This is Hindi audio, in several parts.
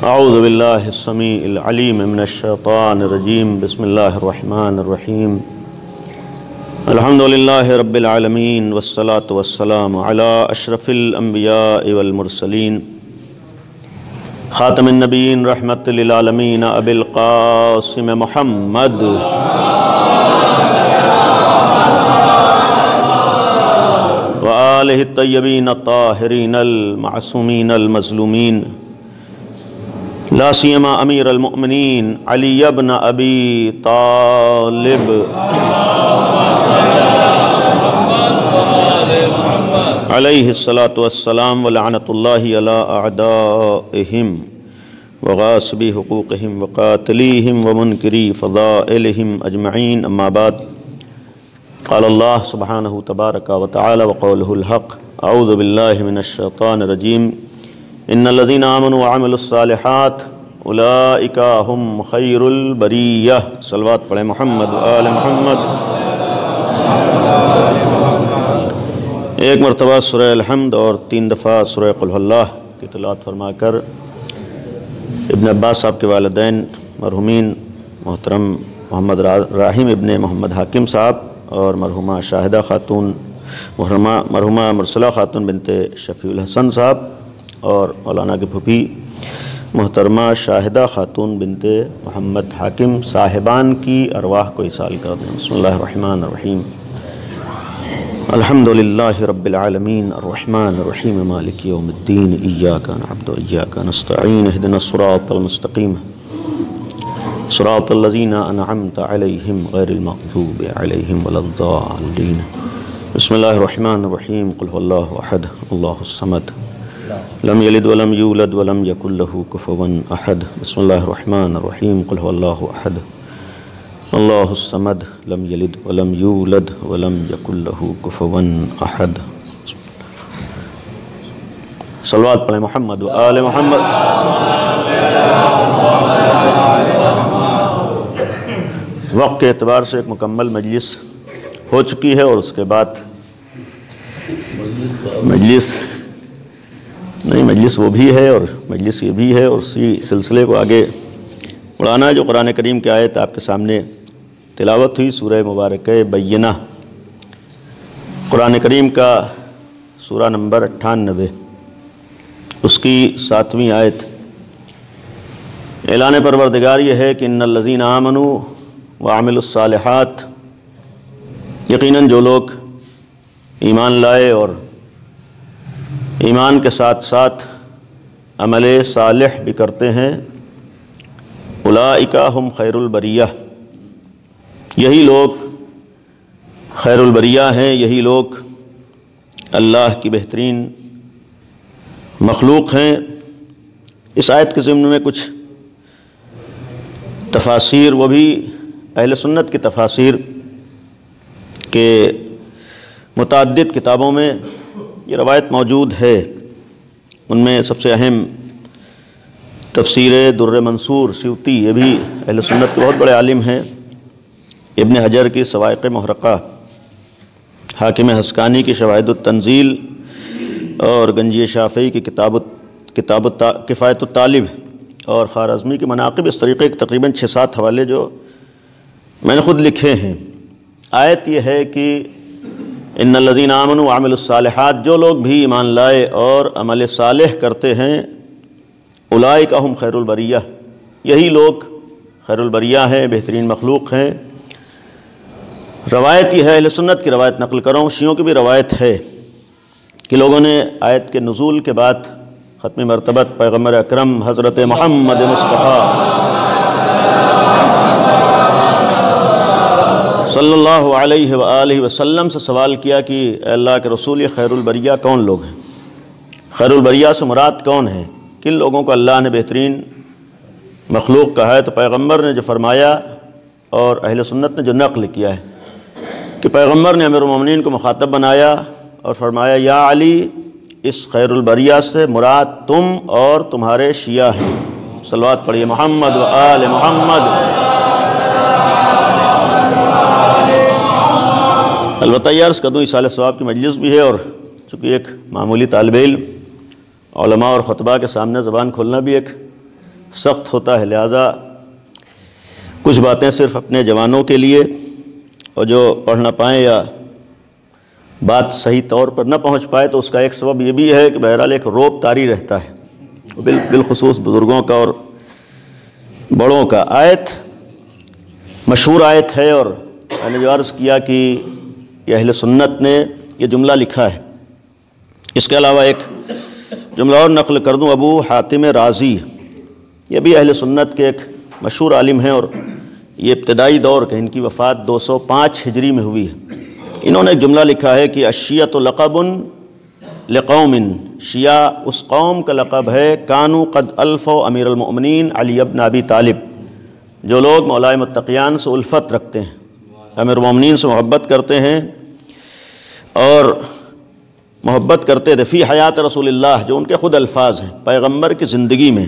अऊज़बिल्लिसमीम मिनशैतानरजीम बसमीम अल्हम्दुलिल्लाह रब्बिल आलमीन वस्सलातु वस्सलाम अला अशरफिल अंबिया वल मुरसलीन ख़ातमिन नबीन रहमतुल लिल आलमीन अबिल क़ासिम मुहम्मद व आलिहि तय्यबीन ताहिरीन अल मासूमीन अल मज़लूमीन लासीमा अमीर अलमुमिनीन अली अबन अबी तालिब अलैहिस्सलाम अअदाइहिम वगासबी हुकूक़हिम वक़ातलीहिम वमुनकरी फ़ज़ाइलहिम अजमईन अम्मा बाद क़ाल तबारक व तआला व रजीम इन्नल्लज़ीना आमनु व अमिलुस्सालिहात उलाइका हुम खैरुल बरिया सलवात पढ़े मोहम्मद आल मोहम्मद एक मरतबा सुरह अलहमद और तीन दफ़ा सुरह कुल्लाह की तलात फरमा कर इबन अब्बास साहब के वालदेन मरहुमीन मोहतरम मोहम्मद राहिम इबन मोहम्मद हाकिम साहब और मरहुमा शाहिदा ख़ातून मरहुमा मरहुमा मरसला ख़ातून बिनते शफ़ील हसन साहब और मौलाना की फूफी मोहतरमा शाहिदा ख़ातून बिनते मोहम्मद हाकिम साहिबान की अरवाह को इसाल कर दें। बसमीम अल्हम्दुलिल्लाहि रब्बिल आलमीन अर्रहमान अर्रहीम मालिक यौमिद्दीन, इय्याका नअबुदु व इय्याका नस्तईन इहदिनस सिरातल मुस्तक़ीम। सिरातल लज़ीना अनअमता अलैहिम गैरिल मग़ज़ूबि अलैहिम वलद्दाल्लीन। बिस्मिल्लाहिर रहमानिर रहीम। लम यलिद वलम यूलद वलम यकुल कुफुवन अहद हुवल्लाहु अहद अल्लाहुस लम यलिद वलम यूलद वलम यकुल कुफुवन अहद सलवात पढ़े मोहम्मद व मोहम्मद वक्त के अतबार से एक मुकम्मल मजलिस हो चुकी है और उसके बाद मजलिस नहीं, मजलिस वो भी है और मजलिस ये भी है और उसी सिलसिले को आगे बढ़ाना है जो कुरान करीम की आयत आपके सामने तिलावत हुई, सूरह मुबारक बैना कुरान करीम का सूरा नंबर अट्ठानबे उसकी सातवीं आयत। ऐलान परवरदिगार ये है कि इन्नल्लज़ीन आमनु व आमिलुस्सालिहात यकीनन जो लोग ईमान लाए और ईमान के साथ साथ अमल सालह भी करते हैं। उलाइका हम खैरुलबरिया यही लोग खैरुलबरिया हैं, यही लोग अल्लाह की बेहतरीन मखलूक हैं। इस आयत के ज़िम्न में कुछ तफासिर, वो भी अहल सुन्नत की तफासिर के मुतद किताबों में ये रवायत मौजूद है। उनमें सबसे अहम तफसीर दुर्र मंसूर, सिवती, ये भी अहल सुन्नत के बहुत बड़े आलिम हैं। इबन हजर की सवाक़ महरक़ा हाकिम हस्कानी की शवाहद तंजील और गंजी शाफ़ी की किताब किताब किफ़ायत तालिब और ख़ारज़मी के मनाकब इस तरीक़े के तकरीबन छः सात हवाले जो मैंने ख़ुद लिखे हैं। आयत यह है कि इन लदीन आमन आमिलसालहत जो लोग भी ईमान लाए और अमल सालह करते हैं उलाई का हम खैरुलबरिया यही लोग खैरुलबरिया हैं, बेहतरीन मखलूक हैं। रवायत यह है सुन्नत की रवायत नकल करो शियों की भी रवायत है कि लोगों ने आयत के नज़ूल के बाद ख़त्म मरतबत पैगंबर अक्रम हज़रत महमद मुस्तफ़ा सल्लल्लाहु अलैहि वसल्लम से सवाल किया कि अल्लाह के रसूल ये खैरुलबरिया कौन लोग हैं? खैरबरिया से मुराद कौन है? किन लोगों को अल्लाह ने बेहतरीन मखलूक कहा है? तो पैगंबर ने जो फरमाया और अहल सुन्नत ने जो नक़ल किया है कि पैगंबर ने अमीरमिन को मुखातब बनाया और फरमाया, या अली, इस खैरुलबरिया से मुराद तुम और तुम्हारे शिया हैं। सलवात पढ़िए मोहम्मद आल मोहम्मद। अलबत् यार कदू इसाल सवाब की मजलिस भी है और चूँकि एक मामूली तालब इल्म और ख़ुतबा के सामने ज़बान खोलना भी एक सख्त होता है, लिहाजा कुछ बातें सिर्फ़ अपने जवानों के लिए और जो पढ़ ना पाएँ या बात सही तौर पर ना पहुँच पाए तो उसका एक सबब ये भी है कि बहरहाल एक रोब तारी रहता है। बिल, बिलखसूस बुज़ुर्गों का और बड़ों का। आयत, मशहूर आयत है और मैंने जो अर्ज़ किया कि अहल सुन्नत ने यह जुमला लिखा है। इसके अलावा एक जुमला और नकल कर दूँ, अबू हातिम राज़ी। ये भी अहल सुन्नत के एक मशहूर आलिम हैं और ये इब्तदाई दौर के, इनकी वफ़ात 205 हिजरी में हुई है। इन्होंने एक जुमला लिखा है कि अशिया तो लक़बन लकौमिन, शिया उस कौम का लक़ब है, कानू कद अल्फ़ अमीरमिन अली अबन अबी तालिब, जो लोग मौलाए मतक़ियान से उल्फ़त रखते हैं। अमीरमिन से मोहब्बत करते हैं और मोहब्बत करते थे फ़ी हयात रसूल जो उनके ख़ुद अल्फाज हैं पैगंबर की ज़िंदगी में।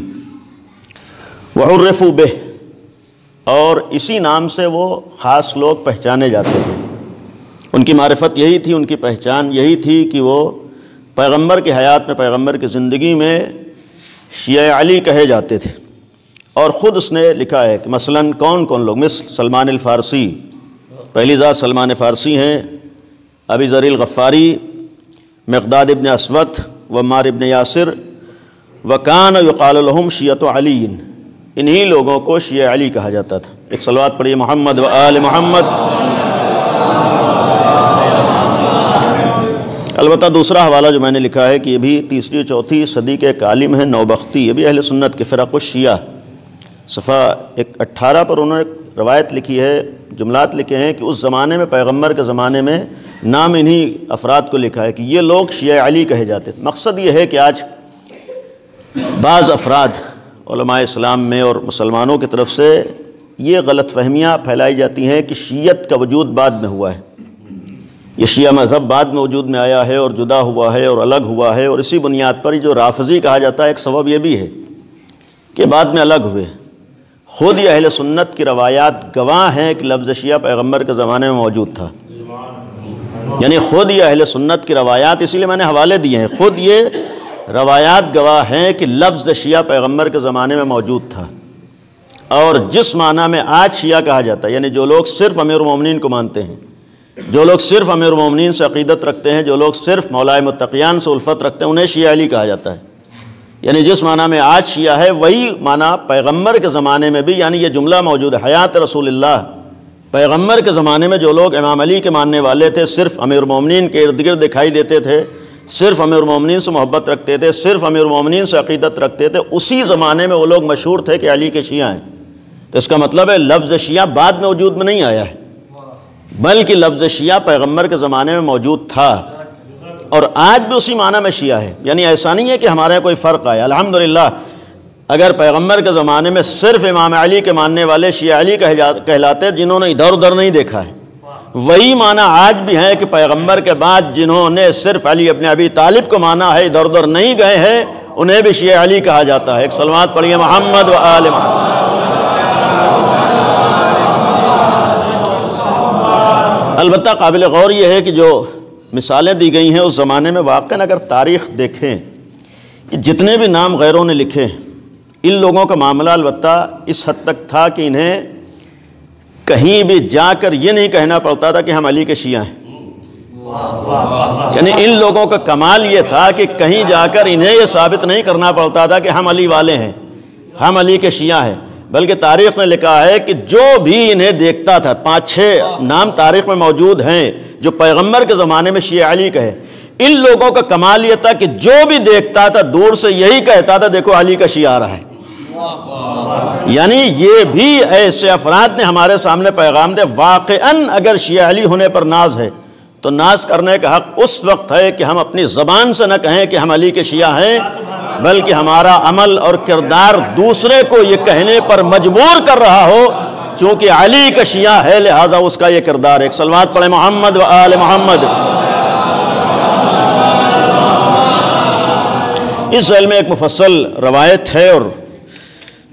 वहरफ़ू बेह, और इसी नाम से वो ख़ास लोग पहचाने जाते थे। उनकी मारफत यही थी, उनकी पहचान यही थी कि वो पैगंबर की हयात में पैगंबर की ज़िंदगी में शिया अली कहे जाते थे। और ख़ुद उसने लिखा है कि मसलन कौन कौन लोग, मिस सलमान फ़ारसी पहली ज़ात सलमान फ़ारसी हैं अभी ज़रील गफ़ारी मकदाद इबन असवत मार इबन यासिर वकान यकालहम शीयत अली इन्हीं लोगों को शिया अली कहा जाता था। एक सलवात पढ़िए, मोहम्मद व आल मोहम्मद। अलबत् दूसरा हवाला जो मैंने लिखा है कि ये भी तीसरी चौथी सदी के एक आलिम है, नौबख्ती, ये भी अहल सुन्नत के फ़िरक़ शिया। सफ़ा एक अट्ठारह पर उन्होंने रवायत लिखी है, जुमलात लिखे हैं कि उस ज़माने में पैगंबर के ज़माने में नाम इन्हीं अफराद को लिखा है कि ये लोग शिया अली कहे जाते थे। मकसद ये है कि आज बाज़ अफराद इस्लाम में और मुसलमानों की तरफ़ से ये गलत फहमियाँ फैलाई जाती हैं कि शीयत का वजूद बाद में हुआ है। ये शिया मज़हब बाद में वजूद में आया है और जुदा हुआ है और अलग हुआ है और इसी बुनियाद पर जो राफजी कहा जाता है, एक सबब यह भी है कि बाद में अलग हुए। ख़ुद ये अहल सुन्नत की रवायात गवाह हैं कि लफ्ज़ शिया पैगंबर के ज़माने में मौजूद था। यानी ख़ुद ये अहल सुन्नत की रवायात, इसीलिए मैंने हवाले दिए हैं। ख़ुद ये रवायात गवाह हैं कि लफ्ज़ शिया पैगंबर के ज़माने में मौजूद था। और जिस माना में आज शिया कहा जाता है, यानी जो लोग सिर्फ़ अमीर मोमिन को मानते हैं, जो लोग सिर्फ़ अमीर मोमिन से अकीदत रखते हैं, जो लोग सिर्फ़ मौलाए मतकियान से उल्फत रखते हैं, उन्हें शिया अली कहा जाता है। यानी जिस माना में आज शिया है, वही माना पैगंबर के ज़माने में भी, यानी ये जुमला मौजूद है, हयात रसूल पैगंबर के ज़माने में जो लोग इमाम अली के मानने वाले थे, सिर्फ़ अमीर मोमिन के इर्द गिर्द दिखाई देते थे, सिर्फ़ अमीर मोमिन से मोहब्बत रखते थे, सिर्फ़ अमीर मोमिन से अकीदत रखते थे, उसी ज़माने में वो लोग मशहूर थे कि अली के शिया हैं। तो इसका मतलब है, लफ्ज़ शिया बाद में वजूद में नहीं आया है, बल्कि लफ्ज़ शिया पैगंबर के ज़माने में मौजूद था। और आज भी उसी माना में शिया है। यानी ऐसा नहीं है कि हमारे यहाँ कोई फ़र्क आया। अलहमदिल्ला अगर पैगंबर के ज़माने में सिर्फ़ इमाम अली के मानने वाले शिया अली कहलाते, जिन्होंने इधर उधर नहीं देखा है। वही माना आज भी है कि पैगंबर के बाद जिन्होंने सिर्फ़ अली अपने अभी तालिब को माना है इधर उधर नहीं गए हैं, उन्हें भी शिया अली कहा जाता है। एक सलमात पढ़िए, मोहम्मद व आल काबिल गौर यह है कि जो मिसालें दी गई हैं उस ज़माने में वाक़ अगर तारीख़ देखें कि जितने भी नाम गैरों ने लिखे, इन लोगों का मामला अलबत् इस हद तक था कि इन्हें कहीं भी जाकर ये नहीं कहना पड़ता था कि हम अली के शिया हैं। यानी इन लोगों का कमाल ये था कि कहीं जाकर इन्हें यह साबित नहीं करना पड़ता था कि हम अली वाले हैं, हम अली के शिया हैं। बल्कि तारीख में लिखा है कि जो भी इन्हें देखता था पाँच छः नाम तारीख में मौजूद हैं जो पैगंबर के ज़माने में शिया अली कहे इन लोगों का कमाल यह था कि जो भी देखता था दूर से यही कहता था देखो अली का शिया आ रहा है। यानी ये भी ऐसे अफराद ने हमारे सामने पैगाम दे वाक़ अगर शिया अली होने पर नाज है तो नाज करने का हक उस वक्त है कि हम अपनी ज़बान से न कहें कि हम अली के शिया हैं बल्कि हमारा अमल और किरदार दूसरे को ये कहने पर मजबूर कर रहा हो, चूँकि अली का शिया है, लिहाजा उसका ये किरदार एक सलवात पढ़े मोहम्मद व आल मोहम्मद। इस झैल में एक मुफसल रवायत है और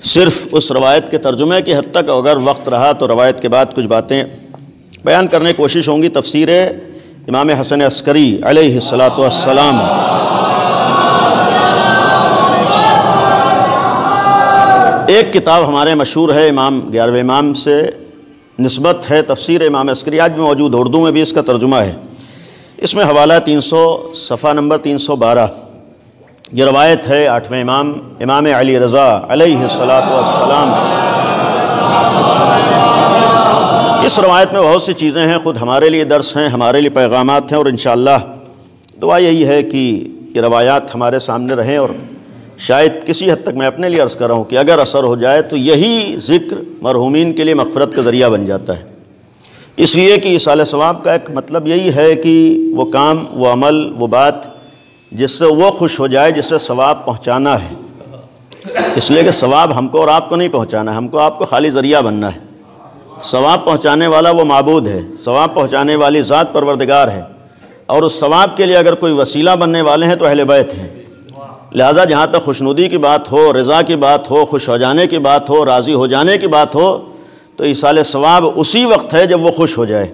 सिर्फ़ उस रवायत के तर्जुमे की हद तक अगर वक्त रहा तो रवायत के बाद कुछ बातें बयान करने की कोशिश होंगी। तफसीर इमाम हसन अस्करी अलैहिस्सलाम एक किताब हमारे मशहूर है इमाम, ग्यारहवें इमाम से नस्बत है, तफसीर इमाम अस्करी, आज भी मौजूद, उर्दू में भी इसका तर्जुमा है। इसमें हवाला तीन सौ, सफ़ा नंबर तीन सौ बारह। ये रवायत है आठवें इमाम इमाम अली रज़ा अलैहिस्सलाम इस रवायत में बहुत सी चीज़ें हैं, ख़ुद हमारे लिए दर्स हैं, हमारे लिए पैगाम हैं और इन दुआ यही है कि ये रवायात हमारे सामने रहें और शायद किसी हद तक मैं अपने लिए अर्ज़ कर रहा हूँ कि अगर असर हो जाए तो यही ज़िक्र मरहूमिन के लिए मफ़रत का ज़रिया बन जाता है। इसलिए कि साल सवाब का एक मतलब यही है कि वो काम, वो अमल, वो बात, जिससे वो खुश हो जाए, जिससे सवाब पहुँचाना है। इसलिए कि सवाब हमको और आपको नहीं पहुँचाना है, हमको आपको खाली ज़रिया बनना है। सवाब पहुँचाने वाला वो मबूद है, सवाब पहुँचाने वाली ज़ात परवरदिगार है। और उस सवाब के लिए अगर कोई वसीला बनने वाले हैं तो अहल बैत हैं। लिहाजा जहाँ तक खुशनुदी की बात हो, रज़ा की बात हो, खुश हो जाने की बात हो, राज़ी हो जाने की बात हो तो ईसाल सवाब उसी वक्त है जब वो खुश हो जाए।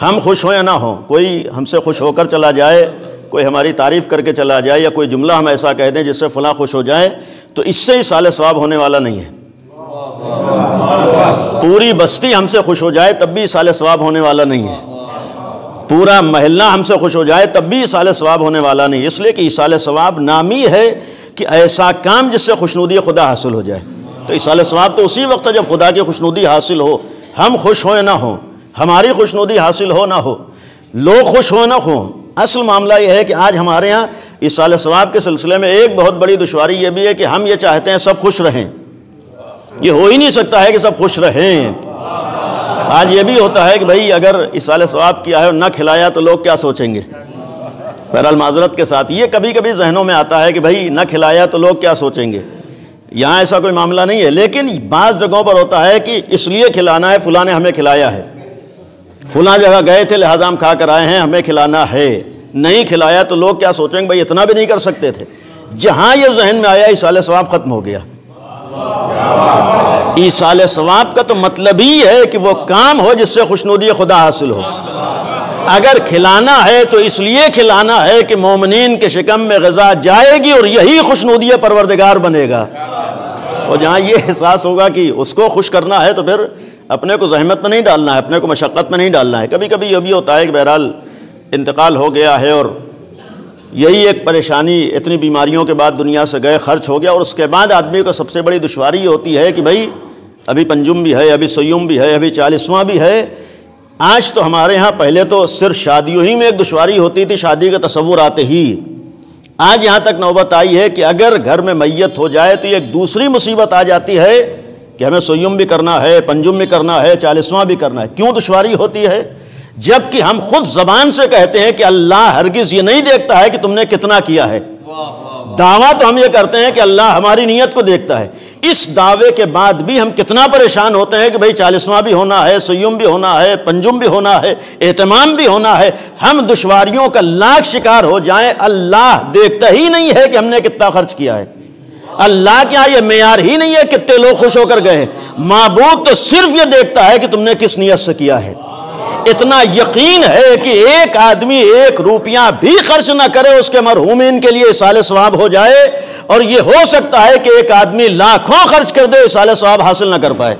हम खुश हों या ना हो, कोई हमसे खुश होकर चला जाए, कोई हमारी तारीफ़ करके चला जाए या कोई जुमला हम ऐसा कह दें जिससे फ़लाँ खुश हो जाए तो इससे ही साल सवाब होने वाला नहीं है। पूरी बस्ती हमसे खुश हो जाए, तब भी साल सवाब होने वाला नहीं है। पूरा महल्ला हमसे खुश हो जाए, तब भी साल सवाब होने वाला नहीं। इसलिए कि साल सवाब नामी है कि ऐसा काम जिससे खुशनुदी खुदा हासिल हो जाए। तो साल सवाब तो उसी वक्त जब खुदा की खुशनुदी हासिल हो, हम खुश हो ना हो, हमारी खुशनुदी हासिल हो ना हो, लोग खुश हो ना हो, असल मामला यह है कि आज हमारे यहाँ इस साल सवाब के सिलसिले में एक बहुत बड़ी दुशारी ये भी है कि हम ये चाहते हैं सब खुश रहें। ये हो ही नहीं सकता है कि सब खुश रहें। आज ये भी होता है कि भाई, अगर इस साल सवाब किया है और ना खिलाया तो लोग क्या सोचेंगे? बहरहाल माजरत के साथ ये कभी कभी जहनों में आता है कि भाई, ना खिलाया तो लोग क्या सोचेंगे? यहाँ ऐसा कोई मामला नहीं है, लेकिन बाज़ जगहों पर होता है कि इसलिए खिलाना है, फुला ने हमें खिलाया है। फुला जगह गए थे, लिहाजा हम खा कर आए हैं, हमें खिलाना है। नहीं खिलाया तो लोग क्या सोचेंगे? भाई, इतना भी नहीं कर सकते थे। जहाँ ये जहन में आया, इस साल सवाब ख़त्म हो गया। ईसाल सवाब का तो मतलब ही है कि वो काम हो जिससे खुशनुदी खुदा हासिल हो। अगर खिलाना है तो इसलिए खिलाना है कि मोमिन के शिकम में गज़ा जाएगी और यही खुशनुदी परवरदिगार बनेगा। और जहाँ ये एहसास होगा कि उसको खुश करना है तो फिर अपने को जहमत में नहीं डालना है, अपने को मशक्क़त में नहीं डालना है। कभी कभी यह भी होता है कि बहरहाल इंतकाल हो गया है और यही एक परेशानी, इतनी बीमारियों के बाद दुनिया से गए, खर्च हो गया और उसके बाद आदमी को सबसे बड़ी दुशारी होती है कि भाई, अभी पंजुम भी है, अभी सयुम भी है, अभी चालीसवां भी है। आज तो हमारे यहाँ पहले तो सिर्फ़ शादियों ही में एक दुशारी होती थी, शादी का तस्वुर आते ही। आज यहाँ तक नौबत आई है कि अगर घर में मैयत हो जाए तो एक दूसरी मुसीबत आ जाती है कि हमें सयुम भी करना है, पंजुम भी करना है, चालीसवां भी करना है। क्यों दुशारी होती है? जबकि हम खुद जबान से कहते हैं कि अल्लाह हरगिज ये नहीं देखता है कि तुमने कितना किया है। दावा तो हम ये करते हैं कि अल्लाह हमारी नीयत को देखता है। इस दावे के बाद भी हम कितना परेशान होते हैं कि भाई चालीसवां भी होना है सयुम भी होना है पंजुम भी होना है एहतमाम भी होना है। हम दुश्वारियों का लाख शिकार हो जाएँ अल्लाह देखता ही नहीं है कि हमने कितना खर्च किया है। अल्लाह क्या ये मैार ही नहीं है कितने लोग खुश होकर गए माबूद तो सिर्फ़ ये देखता है कि तुमने किस नीयत से किया है। इतना यकीन है कि एक आदमी एक रुपया भी खर्च ना करे उसके मरहूमिन के लिए साल स्वाब हो जाए और ये हो सकता है कि एक आदमी लाखों खर्च कर दे, साल स्वाब हासिल ना कर पाए।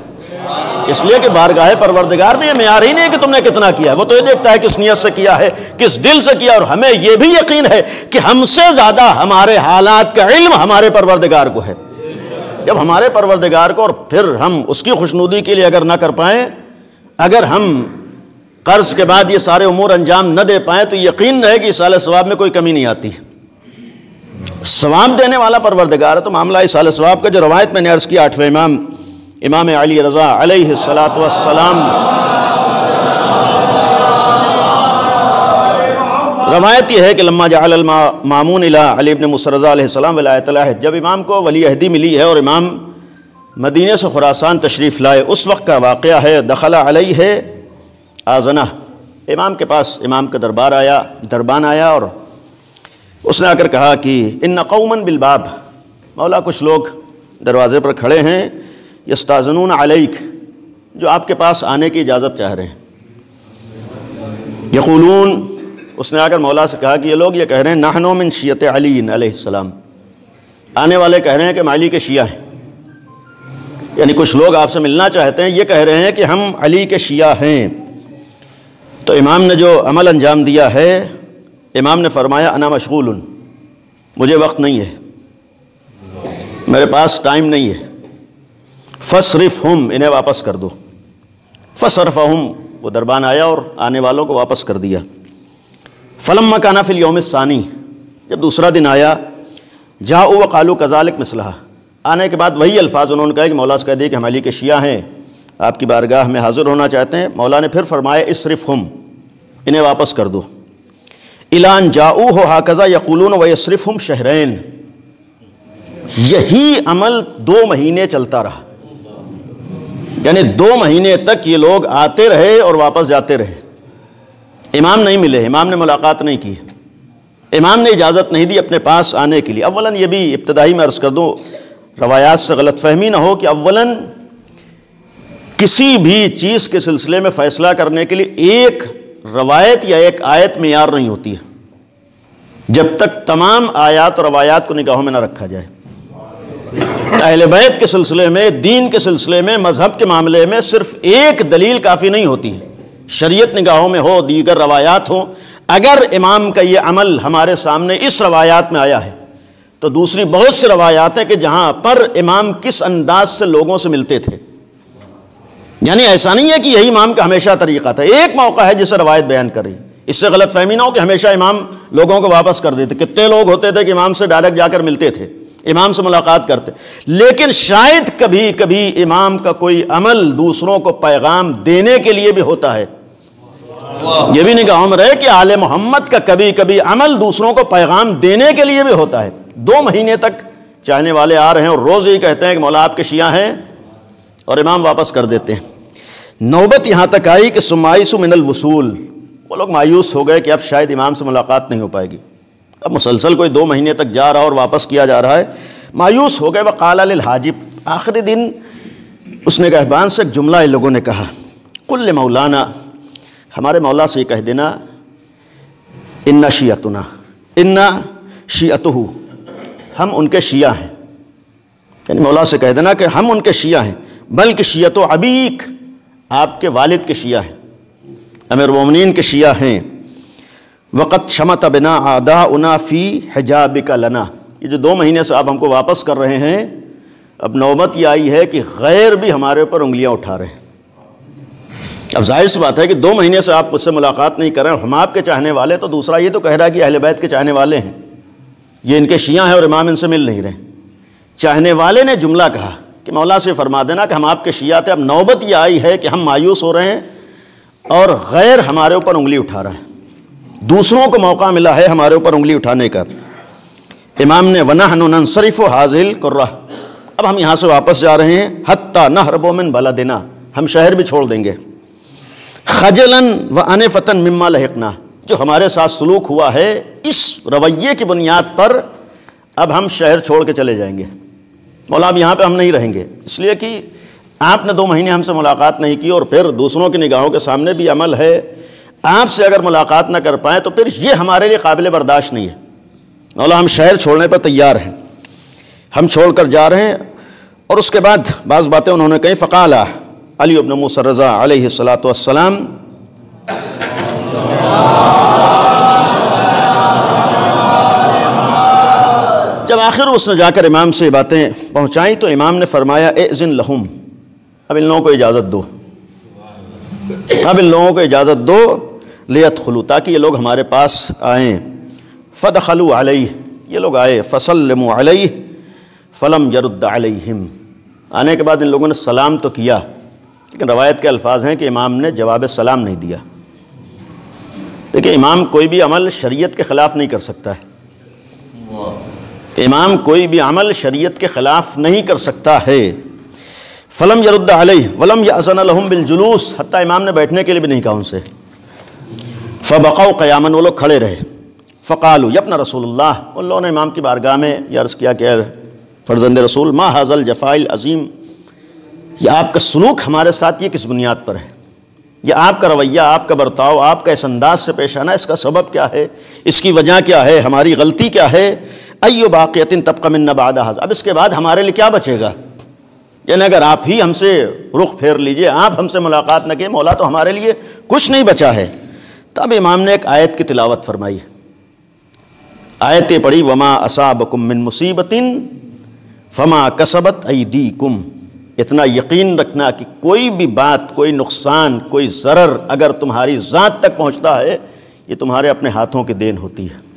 इसलिए कि बारगाह परवरदिगार में ये मैार ही नहीं कि तुमने कितना किया। वो तो ये देखता है किस नीयत से किया है, किस दिल से किया, और हमें यह भी यकीन है कि हमसे ज़्यादा हमारे हालात का इल्म हमारे परवरदिगार को है। जब हमारे परवरदिगार को और फिर हम उसकी खुशनुदी के लिए अगर ना कर पाए, अगर हम कर्ज के बाद ये सारे उमूर अंजाम न दे पाए तो यकीन रहे कि साल स्वाब में कोई कमी नहीं आती। सवाब देने वाला परवरदिगार है तो मामला इस सवाब का, जो रवायत मैंने अर्ज़ किया आठवें इमाम इमाम अली रज़ा सलाम रवायत यह है कि लम्मा मामून अलीबन मुसरज़ाम वलायत जब इमाम को वली अहदी मिली है और इमाम मदीने से खुरासान तशरीफ़ लाए, उस वक्त का वाक़ है, दखला अलई है आजना। इमाम के पास, इमाम का दरबार आया, दरबान आया और उसने आकर कहा कि इन नकौमन बिलबाब मौला, कुछ लोग दरवाज़े पर खड़े हैं, यस्ताजनून अलैक, जो आपके पास आने की इजाज़त चाह रहे हैं। यकूलून, उसने आकर मौला से कहा कि ये लोग ये कह रहे हैं, नाहनो मिन शीत अली आने वाले कह रहे हैं कि माली के शिया हैं। यानी कुछ लोग आपसे मिलना चाहते हैं, ये कह रहे हैं कि हम अली के शिया हैं। तो इमाम ने जो अमल अंजाम दिया है, इमाम ने फरमाया, अना मशगूल मुझे वक्त नहीं है, मेरे पास टाइम नहीं है फसरफ हम इन्हें वापस कर दो। फसरफ हम वो दरबान आया और आने वालों को वापस कर दिया। फ़लम मकाना फिल योम सानी, जब दूसरा दिन आया जा व कालू कजालिक मिसलहा। आने के बाद वही अल्फाज उन्होंने कहा कि मौला से कह दिए कि हम अली के शिया हैं, आपकी बारगाह में हाज़िर होना चाहते हैं। मौला ने फिर फरमाया इसरफ हम इन्हें वापस कर दो। इलान जाऊ हो हाकज़ा यकुलून व यसरफ हम शहरैन। यही अमल दो महीने चलता रहा। यानी दो महीने तक ये लोग आते रहे और वापस जाते रहे। इमाम नहीं मिले, इमाम ने मुलाकात नहीं की। इमाम ने इजाज़त नहीं दी अपने पास आने के लिए। अव्वलन ये भी इब्तदाई में अर्ज़ कर दूँ, रवायात से गलत फहमी ना हो कि अव्वलन किसी भी चीज़ के सिलसिले में फ़ैसला करने के लिए एक रवायत या एक आयत मैार नहीं होती है। जब तक तमाम आयात और रवायात को निगाहों में ना रखा जाए। अहल बैत के सिलसिले में, दीन के सिलसिले में, मज़हब के मामले में सिर्फ़ एक दलील काफ़ी नहीं होती है। शरीयत निगाहों में हो, दीगर रवायात हो। अगर इमाम का ये अमल हमारे सामने इस रवायात में आया है तो दूसरी बहुत सी रवायात हैं कि जहाँ पर इमाम किस अंदाज से लोगों से मिलते थे। यानी ऐसा नहीं है कि यही इमाम का हमेशा तरीक़ा था। एक मौका है जिसे रवायत बयान कर इससे गलत फहमी ना हो कि हमेशा इमाम लोगों को वापस कर देते। कितने लोग होते थे कि इमाम से डायरेक्ट जाकर मिलते थे। इमाम से मुलाकात करते। लेकिन शायद कभी कभी इमाम का कोई अमल दूसरों को पैगाम देने के लिए भी होता है। यह भी निगाहों में रहे कि आल मोहम्मद का कभी कभी अमल दूसरों को पैगाम देने के लिए भी होता है। दो महीने तक चाहने वाले आ रहे हैं और रोज़ ही कहते हैं कि मौला आपके शिया हैं। और इमाम वापस कर देते हैं। नौबत यहाँ तक आई कि सुमाइसु मिनल वसूल। वो लोग मायूस हो गए कि अब शायद इमाम से मुलाकात नहीं हो पाएगी। अब मुसलसल कोई दो महीने तक जा रहा और वापस किया जा रहा है। मायूस हो गए वह काला हाजिब। आखिरी दिन उसने कहबान से एक जुमला इन लोगों ने कहा कुल्ल मौलाना, हमारे मौला से कह देना, इन्ना शियतुना, इन्ना शियतहू, हम उनके शिया हैं। यानी मौला से कह देना कि हम उनके शिया हैं। बल्कि शियत अबीक आपके वालिद के शिया हैं अमीर मोमिन के शिया हैं। वक़्त शमत बिना आदा उना फ़ी हिजाब का लना। ये जो दो महीने से आप हमको वापस कर रहे हैं, अब नौबत ये आई है कि गैर भी हमारे ऊपर उंगलियाँ उठा रहे हैं। अब ज़ाहिर सी बात है कि दो महीने से आप मुझसे मुलाकात नहीं कर, हम आपके चाहने वाले तो दूसरा ये तो कह रहा है कि अहल बैत के चाहने वाले हैं। ये इनके शियाँ हैं और इमाम इनसे मिल नहीं रहे। चाहने वाले ने जुमला कहा कि मौला से फरमा देना कि हम आपके शिया थे अब नौबत ये आई है कि हम मायूस हो रहे हैं और गैर हमारे ऊपर उंगली उठा रहा है। दूसरों को मौका मिला है हमारे ऊपर उंगली उठाने का। इमाम ने वना हनसरफ़ हाजिल कुर्रा। अब हम यहाँ से वापस जा रहे हैं। हत्ता नहरबोमिन भला देना हम शहर भी छोड़ देंगे। खजलन व अन फ़तन मम्मा लहकना। जो हमारे साथ सलूक हुआ है, इस रवैये की बुनियाद पर अब हम शहर छोड़ के चले जाएँगे। मौला, अब यहाँ पर हम नहीं रहेंगे। इसलिए कि आपने दो महीने हमसे मुलाकात नहीं की और फिर दूसरों की निगाहों के सामने भी अमल है। आपसे अगर मुलाकात ना कर पाए तो फिर ये हमारे लिए काबिल बर्दाश्त नहीं है। मौला, हम शहर छोड़ने पर तैयार हैं। हम छोड़ कर जा रहे हैं और उसके बाद बाज़ बातें उन्होंने कही, फ़काला अली अबन मूसरज़ा सलाम जब आखिर उसने जाकर इमाम से बातें पहुँचाई तो इमाम ने फरमाया ए जिन लहम, अब इन लोगों को इजाज़त दो। अब इन लोगों को इजाज़त दो लेत खलू, ताकि ये लोग हमारे पास आएँ। फ़द खलू अलई ये लोग आए फसलम अलई फ़लम यरुद्द अलहिम। आने के बाद इन लोगों ने सलाम तो किया, लेकिन रवायत के अल्फाज हैं कि इमाम ने जवाब सलाम नहीं दिया। देखिए, इमाम कोई भी अमल शरीयत के ख़िलाफ़ नहीं कर सकता है। इमाम कोई भी अमल शरीयत के ख़िलाफ़ नहीं कर सकता है। फ़लम यरुद्द अलई वलम यासन लहम बिलजुलूस हती इमाम ने बैठने के लिए भी नहीं कहा उनसे। फ़बक़ क़यामन, वो लोग खड़े रहे। फ़कालू यपना रसूल उन लोगों ने इमाम की बारगाह में यह अर्ज़ किया कि फ़र्जंद रसूल, मा हाजल जफ़ाइल अज़ीम यह आपका सलूक हमारे साथ ये किस बुनियाद पर है? यह आपका रवैया, आपका बर्ताव, आपका इस अंदाज से पेश आना, इसका सबब क्या है? इसकी वजह क्या है? हमारी गलती क्या है? अयो बाक़ियतिन तबका मिन नबादा अब इसके बाद हमारे लिए क्या बचेगा? यानी अगर आप ही हमसे रुख फेर लीजिए, आप हमसे मुलाकात न किए, मौला तो हमारे लिए कुछ नहीं बचा है। तब इमाम ने एक आयत की तिलावत फरमाई। आयतें पढ़ी, वमा असाबकुम मिन मुसीबतिन, फमा कसबत दी कुम इतना यकीन रखना कि कोई भी बात, कोई नुकसान, कोई ज़रर अगर तुम्हारी ज़ात तक पहुँचता है, ये तुम्हारे अपने हाथों की देन होती है।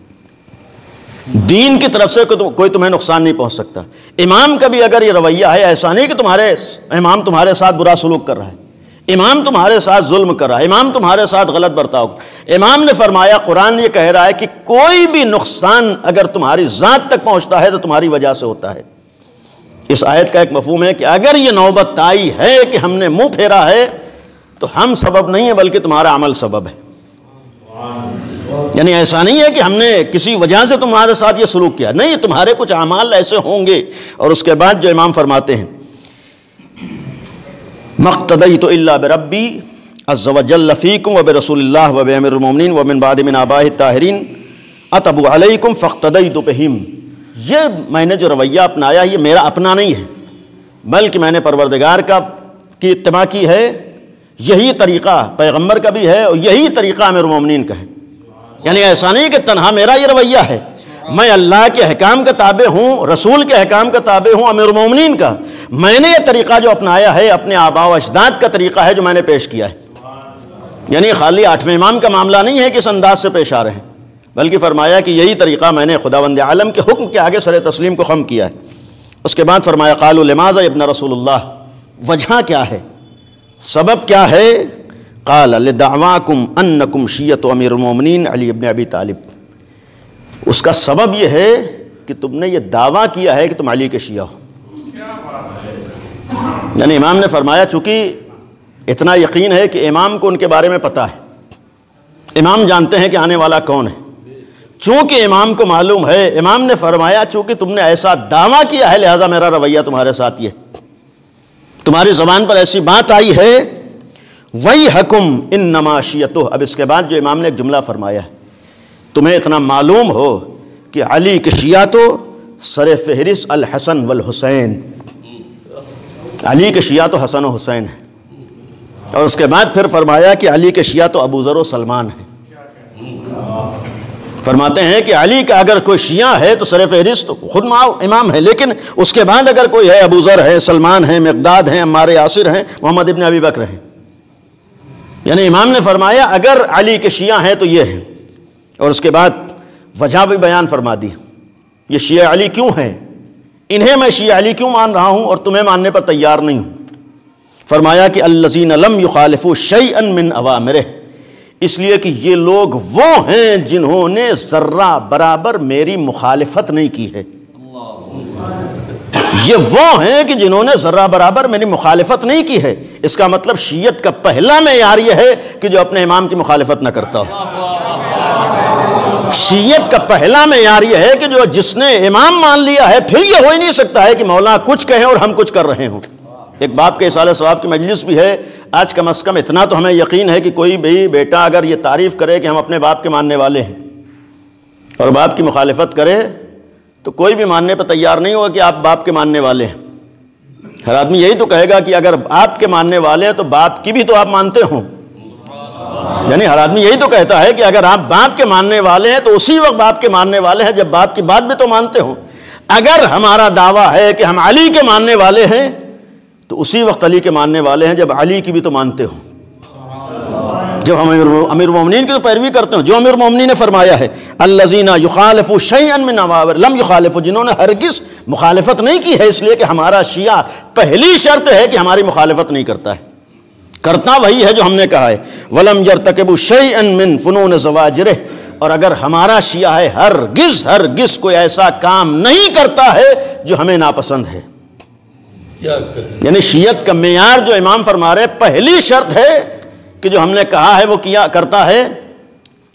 दीन की तरफ़ से कोई तुम्हें नुकसान नहीं पहुँच सकता। इमाम का भी अगर ये रवैया है, ऐसा नहीं कि तुम्हारे इमाम तुम्हारे साथ बुरा सलूक कर रहा है। इमाम तुम्हारे साथ जुल्म कर रहा है, इमाम तुम्हारे साथ गलत बर्ताव इमाम ने फरमाया, कुरान ये कह रहा है कि कोई भी नुकसान अगर तुम्हारी ज़ात तक पहुँचता है तो तुम्हारी वजह से होता है। इस आयत का एक मफहूम है कि अगर ये नौबत आई है कि हमने मुँह फेरा है तो हम सबब नहीं है, बल्कि तुम्हारा अमल सबब है। यानी ऐसा नहीं है कि हमने किसी वजह से तुम्हारे साथ ये सलूक किया। नहीं, तुम्हारे कुछ अमाल ऐसे होंगे और उसके बाद जो इमाम फरमाते हैं मकतदई तो अल्ला बरबी अज़्ज़वजल्लफ़ीकुम वब रसूल वब अमीरमिन वमिन बादमिन आबाह ताहरीन अतबु अलैकुम फ़ख्तदई तो पहिम ये मैंने जो रवैया अपनाया, ये मेरा अपना नहीं है, बल्कि मैंने परवरदिगार का की इतबा की है, यही तरीक़ा पैगंबर का भी है और यही तरीक़ा अमीरमिन का है। यानी ऐसा नहीं कि तनहा मेरा ये रवैया है। मैं अल्लाह के अहकाम का ताबे हूँ, रसूल के अहकाम का ताबे हूँ अमीर अमीरमिन का। मैंने ये तरीक़ा जो अपनाया है, अपने आबा अजदाद का तरीक़ा है जो मैंने पेश किया है। यानी खाली आठवें इमाम का मामला नहीं है कि इस अंदाज से पेश आ रहे हैं, बल्कि फरमाया कि यही तरीक़ा मैंने खुदावंद आलम के हुक्म के आगे सर तस्लीम को खम किया है। उसके बाद फरमाया कालमाज़ इबन रसूलुल्लाह, वजह क्या है? सबब क्या है? काल दावाकुम अन्नकुम शीयत अमीरमिन अली इबन अबी तालिब। उसका सबब यह है कि तुमने ये दावा किया है कि तुम अली के शिया हो। यानी इमाम ने फरमाया, चूँकि इतना यकीन है कि इमाम को उनके बारे में पता है, इमाम जानते हैं कि आने वाला कौन है। चूँकि इमाम को मालूम है, इमाम ने फरमाया, चूँकि तुमने ऐसा दावा किया है, लिहाजा मेरा रवैया तुम्हारे साथ ये तुम्हारी ज़बान पर ऐसी बात आई है वही हकुम इन नमाशियत अब इसके बाद जो इमाम ने एक जुमला फरमाया है, तुम्हें इतना मालूम हो कि अली के शिया तो सर फहरिस अल हसन वल हुसैन। अली के शिया तो हसन हुसैन है। और उसके बाद फिर फरमाया कि अली के शिया तो अबू ज़र सलमान है। फरमाते हैं कि अली का अगर कोई शिया है तो सर फहरिस्त तो खुद माओ इमाम है, लेकिन उसके बाद अगर कोई है अबूज़र है, सलमान है, मकदाद हैं अमार यासिर हैं, मोहम्मद इबन अबी बकर हैं। यानी इमाम ने फरमाया, अगर अली के शिया हैं तो ये हैं। और उसके बाद वजह भी बयान फरमा दी। ये शिया अली क्यों हैं? इन्हें मैं शिया अली क्यों मान रहा हूँ और तुम्हें मानने पर तैयार नहीं हूँ? फरमाया कि अल्लजीन अलम युखालिफु शई मिन अवामर इसलिए कि ये लोग वो हैं जिन्होंने ज़र्रा बराबर मेरी मुखालफत नहीं की है। ये वो हैं कि जिन्होंने ज़र्रा बराबर मेरी मुखालफत नहीं की है। इसका मतलब शीयत का पहला मैार यह है कि जो अपने इमाम की मुखालफत ना करता हो। शीयत का पहला मैार यह है कि जो जिसने इमाम मान लिया है, फिर यह हो ही नहीं सकता है कि मौला कुछ कहें और हम कुछ कर रहे हों। एक बाप के साल सवाब की मजलिस भी है। आज कम अज़ कम इतना तो हमें यकीन है कि कोई भी बेटा अगर ये तारीफ़ करे कि हम अपने बाप के मानने वाले हैं और बाप की मुखालफत करे तो कोई भी मानने पर तैयार नहीं होगा कि आप बाप के मानने वाले हैं। हर आदमी यही तो कहेगा कि अगर बाप के मानने वाले हैं तो बाप की भी तो आप मानते हो। यानी हर आदमी यही तो कहता है कि अगर आप बाप के मानने वाले हैं तो उसी वक्त बाप के मानने वाले हैं, जब बाप की बात भी तो मानते हो। अगर हमारा दावा है कि हम अली के मानने वाले हैं तो उसी वक्त अली के मानने वाले हैं, जब अली की भी तो मानते हो। जब हम अमीर मोमिन की तो पैरवी करते हो जो अमीर मोमिन ने फरमाया है अल्लाजीना युखालफ शैन लम युखालफ जिन्होंने हरगिस मुखालफत नहीं की है इसलिए कि हमारा शिया पहली शर्त है कि हमारी मुखालफत नहीं करता है। करता वही है जो हमने कहा है वलम यरतकबु शैन मिन फ़नून जवाजर और अगर हमारा शिया है हर गिज हर गिज कोई ऐसा काम नहीं करता है जो हमें नापसंद है। यानी शीयत का मैार जो इमाम फरमा रहे पहली शर्त है कि जो हमने कहा है वो किया, करता है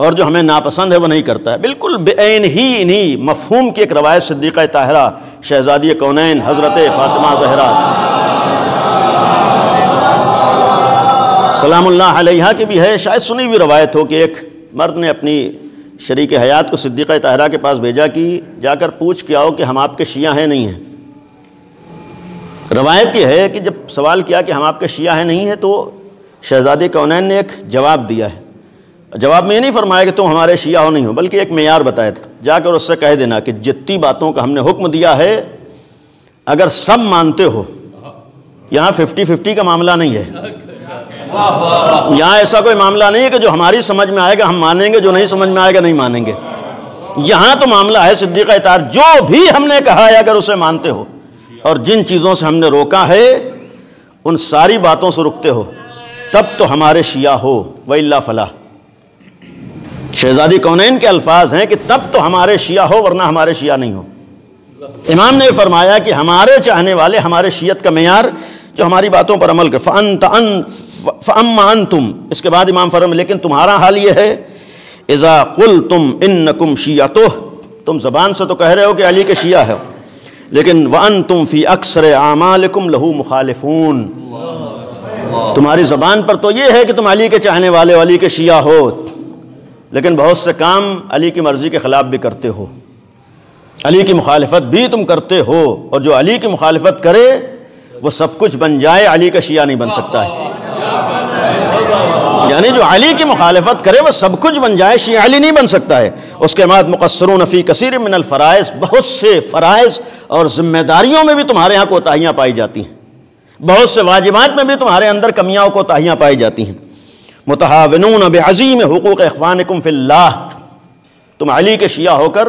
और जो हमें नापसंद है वो नहीं करता है। बिल्कुल बेन ही इन्हीं मफहूम की एक रवायत सिद्दीक़ ताहरा, शहजादी कौनैन, हज़रत फ़ातिमा जहरा। सलामुल्लाह की भी है, शायद सुनी हुई रवायत हो कि एक मर्द ने अपनी शरीक हयात को सिद्दीक़ ताहरा के पास भेजा कि जाकर पूछ के आओ कि हम आपके शिया हैं, नहीं हैं। रवायत यह है कि जब सवाल किया कि हम आपके शिया हैं, नहीं है तो शहजादे कौनैन ने एक जवाब दिया है। जवाब में ये नहीं फरमाया कि तुम हमारे शिया हो, नहीं हो, बल्कि एक मैार बताया था। जाकर उससे कह देना कि जितनी बातों का हमने हुक्म दिया है, अगर सब मानते हो, यहाँ फिफ्टी फिफ्टी का मामला नहीं है। यहाँ ऐसा कोई मामला नहीं है कि जो हमारी समझ में आएगा, हम मानेंगे, जो नहीं समझ में आएगा, नहीं मानेंगे। यहाँ तो मामला है सिद्दीक़ इतार, जो भी हमने कहा है, अगर उसे मानते हो, और जिन चीज़ों से हमने रोका है, उन सारी बातों से रुकते हो। तब तो हमारे शिया हो, वल्ला फला शहजादी कौनैन के अल्फाज हैं कि तब तो हमारे शिया हो, वरना हमारे शिया नहीं हो। इमाम ने फरमाया कि हमारे चाहने वाले हमारे शीयत का मैार जो हमारी बातों पर अमल कर फ़न फ़म तुम इसके बाद इमाम फरम, लेकिन तुम्हारा हाल ये है, इज़ा कुल तुम इन नकुम शिया तो तुम ज़बान से तो कह रहे हो कि अली के शिया है, लेकिन वन तुम फ़ी अक्सर आमालकुम लहू मुखालिफून। तुम्हारी ज़बान पर तो ये है कि तुम अली के चाहने वाले अली के शिया हो। लेकिन बहुत से काम अली की मर्ज़ी के ख़िलाफ़ भी करते हो। अली की मुखालफत भी तुम करते हो और जो अली की मुखालफत करे, वो सब कुछ बन जाए, अली का शिया नहीं बन सकता है। यानी जो अली की मुखालफत करे, वो सब कुछ बन जाए, शिया अली नहीं बन सकता है। उसके बाद मुकसर नफ़ी कसीर मिनल फ़राइज़, बहुत से फ़राइज़ और ज़िम्मेदारियों में भी तुम्हारे यहाँ कोताहियाँ पाई जाती हैं। बहुत से वाजिबात में भी तुम्हारे अंदर कमियाँ कोताहियाँ पाई जाती हैं। मुतहावन अज़ीम हकूक़ अखवान फ़िल्ला तुम अली के शिया होकर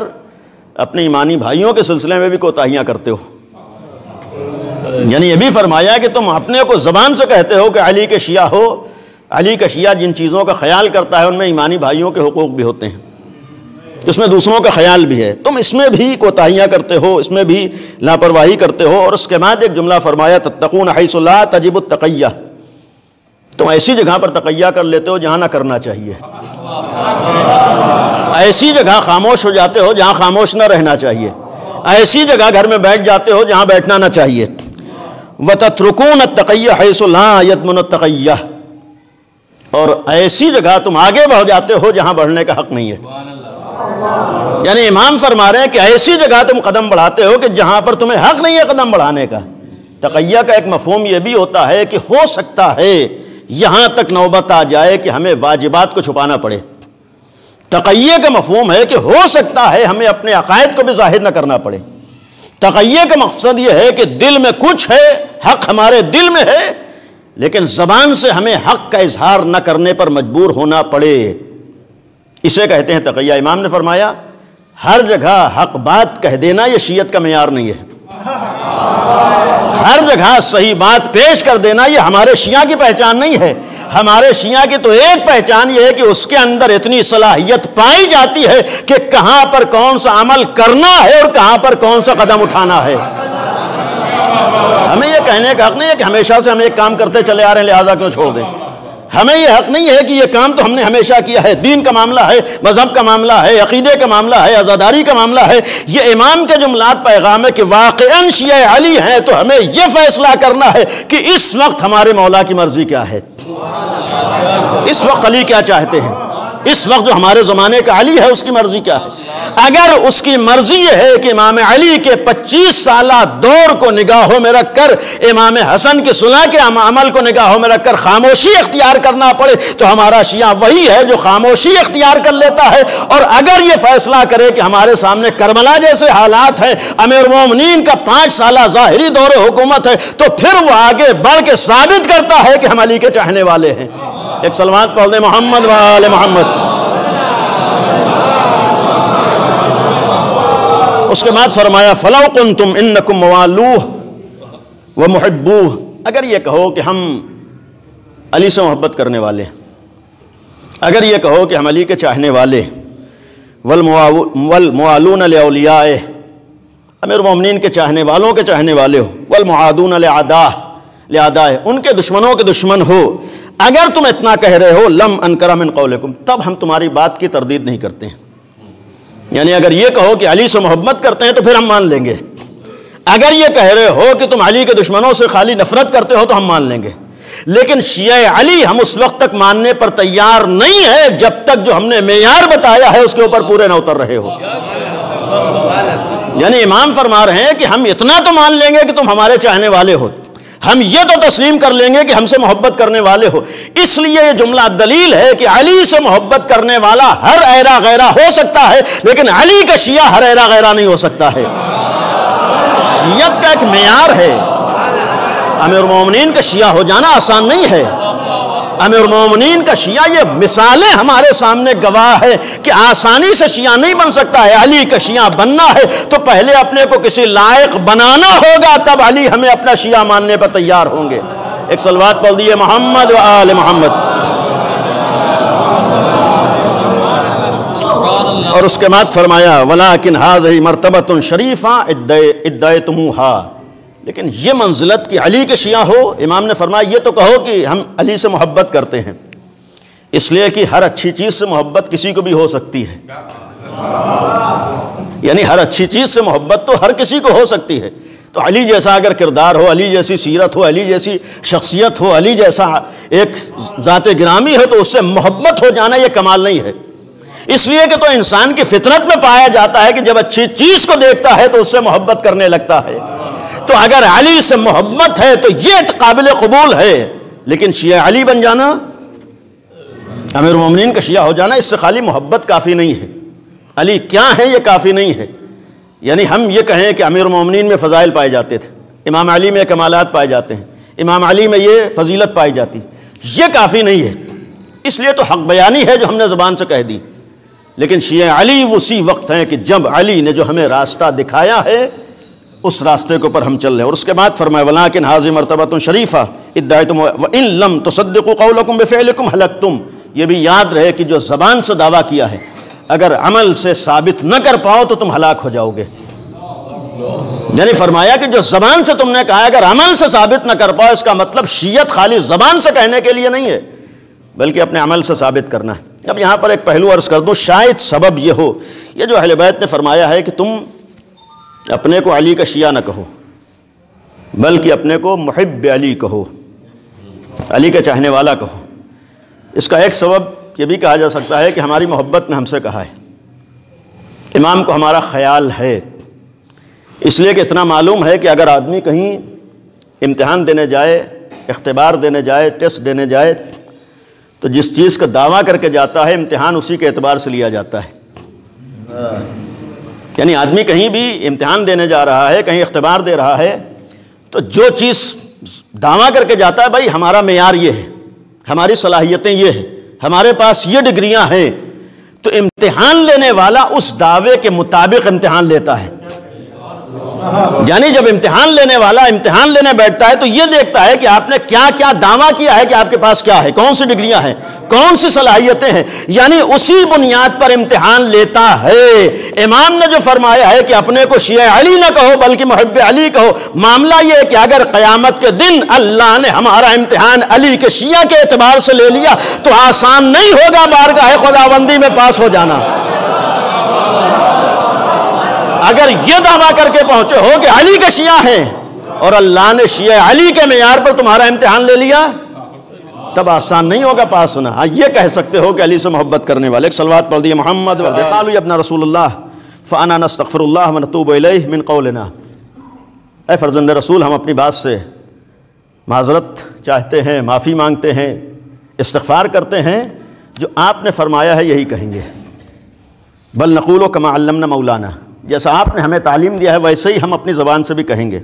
अपने ईमानी भाइयों के सिलसिले में भी कोताहियाँ करते हो। यानी ये भी फरमाया कि तुम अपने को ज़बान से कहते हो कि अली के शिया हो। अली का शिया जिन चीज़ों का ख्याल करता है, उनमें ईमानी भाइयों के हकूक़ भी होते हैं। इसमें दूसरों का ख्याल भी है। तुम इसमें भी कोताहियाँ करते हो, इसमें भी लापरवाही करते हो और उसके बाद एक जुमला फरमाया, तत्तकून हईसल्ला तजीबुतक़ैया तुम ऐसी जगह पर तकैया कर लेते हो जहाँ ना करना चाहिए। ऐसी जगह खामोश हो जाते हो जहाँ खामोश ना रहना चाहिए। ऐसी जगह घर में बैठ जाते हो जहाँ बैठना ना चाहिए। व तत्रुकून तकैया यदमन तकैया और ऐसी जगह तुम आगे बढ़ जाते हो जहाँ बढ़ने का हक नहीं है। यानी इमाम फरमा रहे हैं कि ऐसी जगह तुम कदम बढ़ाते हो कि जहाँ पर तुम्हें हक नहीं है कदम बढ़ाने का। तकैया का एक मफहम यह भी होता है कि हो सकता है यहाँ तक नौबत आ जाए कि हमें वाजिबात को छुपाना पड़े। तकैये का मफहम है कि हो सकता है हमें अपने अकायद को भी ज़ाहिर न करना पड़े। तकैये का मकसद यह है कि दिल में कुछ है, हक हमारे दिल में है, लेकिन ज़बान से हमें हक का इजहार न करने पर मजबूर होना पड़े। इसे कहते हैं तकैया। इमाम ने फरमाया, हर जगह हक बात कह देना यह शीयत का मैार नहीं है। हर जगह सही बात पेश कर देना, ये हमारे शिया की पहचान नहीं है। हमारे शिया की तो एक पहचान ये है कि उसके अंदर इतनी सलाहियत पाई जाती है कि कहाँ पर कौन सा अमल करना है और कहाँ पर कौन सा कदम उठाना है। हमें यह कहने का हक नहीं है कि हमेशा से हम एक काम करते चले आ रहे हैं, लिहाजा क्यों छोड़ दें। हमें यह हक नहीं है कि यह काम तो हमने हमेशा किया है। दीन का मामला है, मज़हब का मामला है, अकीदे का मामला है, आज़ादारी का मामला है। यह इमाम के जुमलात पैगाम है कि वाक़ शिया अली हैं तो हमें यह फैसला करना है कि इस वक्त हमारे मौला की मर्ज़ी क्या है। इस वक्त अली क्या चाहते हैं? इस वक्त जो हमारे ज़माने का अली है, उसकी मर्ज़ी क्या है? अगर उसकी मर्ज़ी है कि इमाम अली के 25 साल दौर को निगाहों में रखकर, इमाम हसन की सुलह के अमल को निगाहों में रखकर खामोशी अख्तियार करना पड़े तो हमारा शिया वही है जो खामोशी अख्तियार कर लेता है। और अगर यह फैसला करे कि हमारे सामने करबला जैसे हालात हैं, अमीर मोमिन का पाँच साल ज़ाहरी दौर हुकूमत है तो फिर वह आगे बढ़ के साबित करता है कि हम अली के चाहने वाले हैं। एक सलमान पढ़ दे, मोहम्मद वाले मोहम्मद। उसके बाद फरमाया फ़लाकुन तुम इन नकुम व अगर ये कहो कि हम अली से मोहब्बत करने वाले अगर ये कहो कि हम अली के चाहने वाले वल वल अलियाए अमीर ममिन के चाहने वालों के चाहने वाले हो, वल मुआदून आदा लियादाए उनके दुश्मनों के दुश्मन हो अगर तुम इतना कह रहे हो, लम अनकरा मिन कौलकुम, तब हम तुम्हारी बात की तरदीद नहीं करते हैं। यानी अगर ये कहो कि अली से मोहब्बत करते हैं तो फिर हम मान लेंगे। अगर ये कह रहे हो कि तुम अली के दुश्मनों से खाली नफरत करते हो तो हम मान लेंगे। लेकिन शिया अली हम उस वक्त तक मानने पर तैयार नहीं है, जब तक जो हमने मैार बताया है, उसके ऊपर पूरे ना उतर रहे हो। यानी इमाम फरमा रहे हैं कि हम इतना तो मान लेंगे कि तुम हमारे चाहने वाले हो। हम ये तो तस्लीम कर लेंगे कि हमसे मोहब्बत करने वाले हो। इसलिए ये जुमला दलील है कि अली से मोहब्बत करने वाला हर ऐरा गैरा हो सकता है, लेकिन अली का शिया हर ऐरा गैरा नहीं हो सकता है। शियत का एक मैार है। अमीर मोमिन का शिया हो जाना आसान नहीं है। अमीर मोमिन का शिया ये मिसालें हमारे सामने गवाह है कि आसानी से शिया नहीं बन सकता है, अली का शिया बनना है तो पहले अपने को किसी लायक बनाना होगा, तब अली हमें अपना शिया मानने पर तैयार होंगे। एक सलवात पढ़ दिए मोहम्मद व आल मोहम्मद। और उसके बाद फरमाया वला किन हाज मरतबत शरीफ़ा इद्दे तुम हा लेकिन ये मंजिलत कि अली के शिया हो, इमाम ने फरमाया, ये तो कहो कि हम अली से मोहब्बत करते हैं। इसलिए कि हर अच्छी चीज़ से मोहब्बत किसी को भी हो सकती है। यानी हर अच्छी चीज़ से मोहब्बत तो हर किसी को हो सकती है। तो अली जैसा अगर किरदार हो, अली जैसी सीरत हो, अली जैसी शख्सियत हो, अली जैसा एक ज़ात ग्रामी हो तो उससे मोहब्बत हो जाना यह कमाल नहीं है। इसलिए कि तो इंसान की फितरत में पाया जाता है कि जब अच्छी चीज़ को देखता है तो उससे मोहब्बत करने लगता है। तो अगर अली से मोहब्बत है तो ये काबिल कबूल है। लेकिन शिया अली बन जाना, अमीर मोमिन का शिया हो जाना, इससे खाली मोहब्बत काफ़ी नहीं है। अली क्या है, ये काफ़ी नहीं है। यानी हम ये कहें कि अमीर मोमिन में फ़जाइल पाए जाते थे, इमाम अली में कमालत पाए जाते हैं, इमाम अली में ये फजीलत पाई जाती ये काफ़ी नहीं है। इसलिए तो हक बयानी है जो हमने ज़ुबान से कह दी। लेकिन शिया अली उसी वक्त हैं कि जब अली ने जो हमें रास्ता दिखाया है उस रास्ते के ऊपर हम चल रहे हैं। और उसके बाद फरमाए वला किन मरतबा शरीफ़ा इद्दाए तुम इन लम तो सद्दकुम बेफ़लकुम हलक तुम ये भी याद रहे कि जो ज़बान से दावा किया है, अगर अमल से साबित न कर पाओ तो तुम हलाक हो जाओगे। यानी फरमाया कि जो ज़बान से तुमने कहा अगर अमल से साबित न कर पाओ, इसका मतलब शीयत खाली ज़बान से कहने के लिए नहीं है, बल्कि अपने अमल से साबित करना है। अब यहाँ पर एक पहलू अर्ज़ कर दूँ, शायद सबब यह हो। यह जो अहलबैत ने फरमाया है कि तुम अपने को अली का शिया न कहो, बल्कि अपने को महब अली कहो, अली का चाहने वाला कहो। इसका एक सबब यह भी कहा जा सकता है कि हमारी मोहब्बत में हमसे कहा है। इमाम को हमारा ख्याल है। इसलिए कि इतना मालूम है कि अगर आदमी कहीं इम्तहान देने जाए, इख्तबार देने जाए, टेस्ट देने जाए तो जिस चीज़ का दावा करके जाता है, इम्तहान उसी के एतबार से लिया जाता है। यानी आदमी कहीं भी इम्तहान देने जा रहा है, कहीं अख्तबार दे रहा है तो जो चीज़ दावा करके जाता है, भाई, हमारा मैार ये है, हमारी सलाहियतें ये हैं, हमारे पास ये डिग्रियाँ हैं तो इम्तिहान लेने वाला उस दावे के मुताबिक इम्तिहान लेता है। यानी जब इम्तिहान लेने वाला, इम्तिहान लेने बैठता है तो यह देखता है कि आपने क्या क्या दावा किया है कि आपके पास क्या है, कौन सी डिग्रियाँ हैं, कौन सी सलाहियतें हैं। यानी उसी बुनियाद पर इम्तिहान लेता है। इमाम ने जो फरमाया है कि अपने को शिया अली ना कहो, बल्कि महब अली कहो, मामला यह है कि अगर क़यामत के दिन अल्लाह ने हमारा इम्तिहान अली के शिया के एतबार से ले लिया तो आसान नहीं होगा बारगाह खुदाबंदी में पास हो जाना। अगर ये दावा करके पहुँचे, हो कि अली के शिया हैं। और अल्लाह ने शिया अली के मैार पर तुम्हारा इम्तिहान ले लिया। तब आसान नहीं होगा पास होना। हाँ ये कह सकते हो कि अली से मोहब्बत करने वाले, एक सलवात पढ़ दिए मोहम्मद अपना रसूल फ़ाना मनतूब मिन कौलना। ए फ़र्जंद रसूल, हम अपनी बात से माजरत चाहते हैं, माफ़ी मांगते हैं इस्तफ़ार करते हैं, जो आपने फरमाया है, यही कहेंगे। बल नकूल कमा मौलाना। जैसा आपने हमें तालीम दिया है, वैसे ही हम अपनी ज़बान से भी कहेंगे।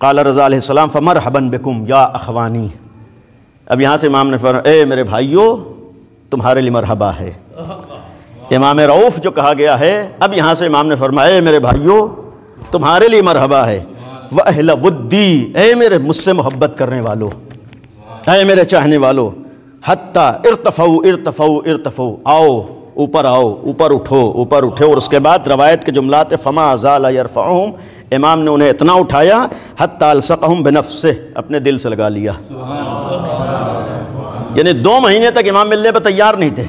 काला रज़ा फ़मर हबन बेकुम, या अखवानी। अब यहाँ से इमाम ने फर, ए मेरे भाइयों, तुम्हारे लिए मरहबा है। इमाम रऊफ़ जो कहा गया है, अब यहाँ से इमाम ने फरमाया मेरे भाइयों, तुम्हारे लिए मरहबा है। वह वुद्दी ए मेरे मुझसे मोहब्बत करने वालों। ए मेरे चाहने वालों। हत्ता इरतफ़ऊ इरतफ़ऊ इरतफ़ऊ, आओ। ऊपर आओ, ऊपर उठो ऊपर उठो और उसके बाद रवायत के जुमलात फ़मा अज़ालफ़ाहम इमाम ने उन्हें इतना उठाया हत हत्तालसक़म बनफ से अपने दिल से लगा लिया। यानी दो महीने तक इमाम मिलने पर तैयार नहीं थे।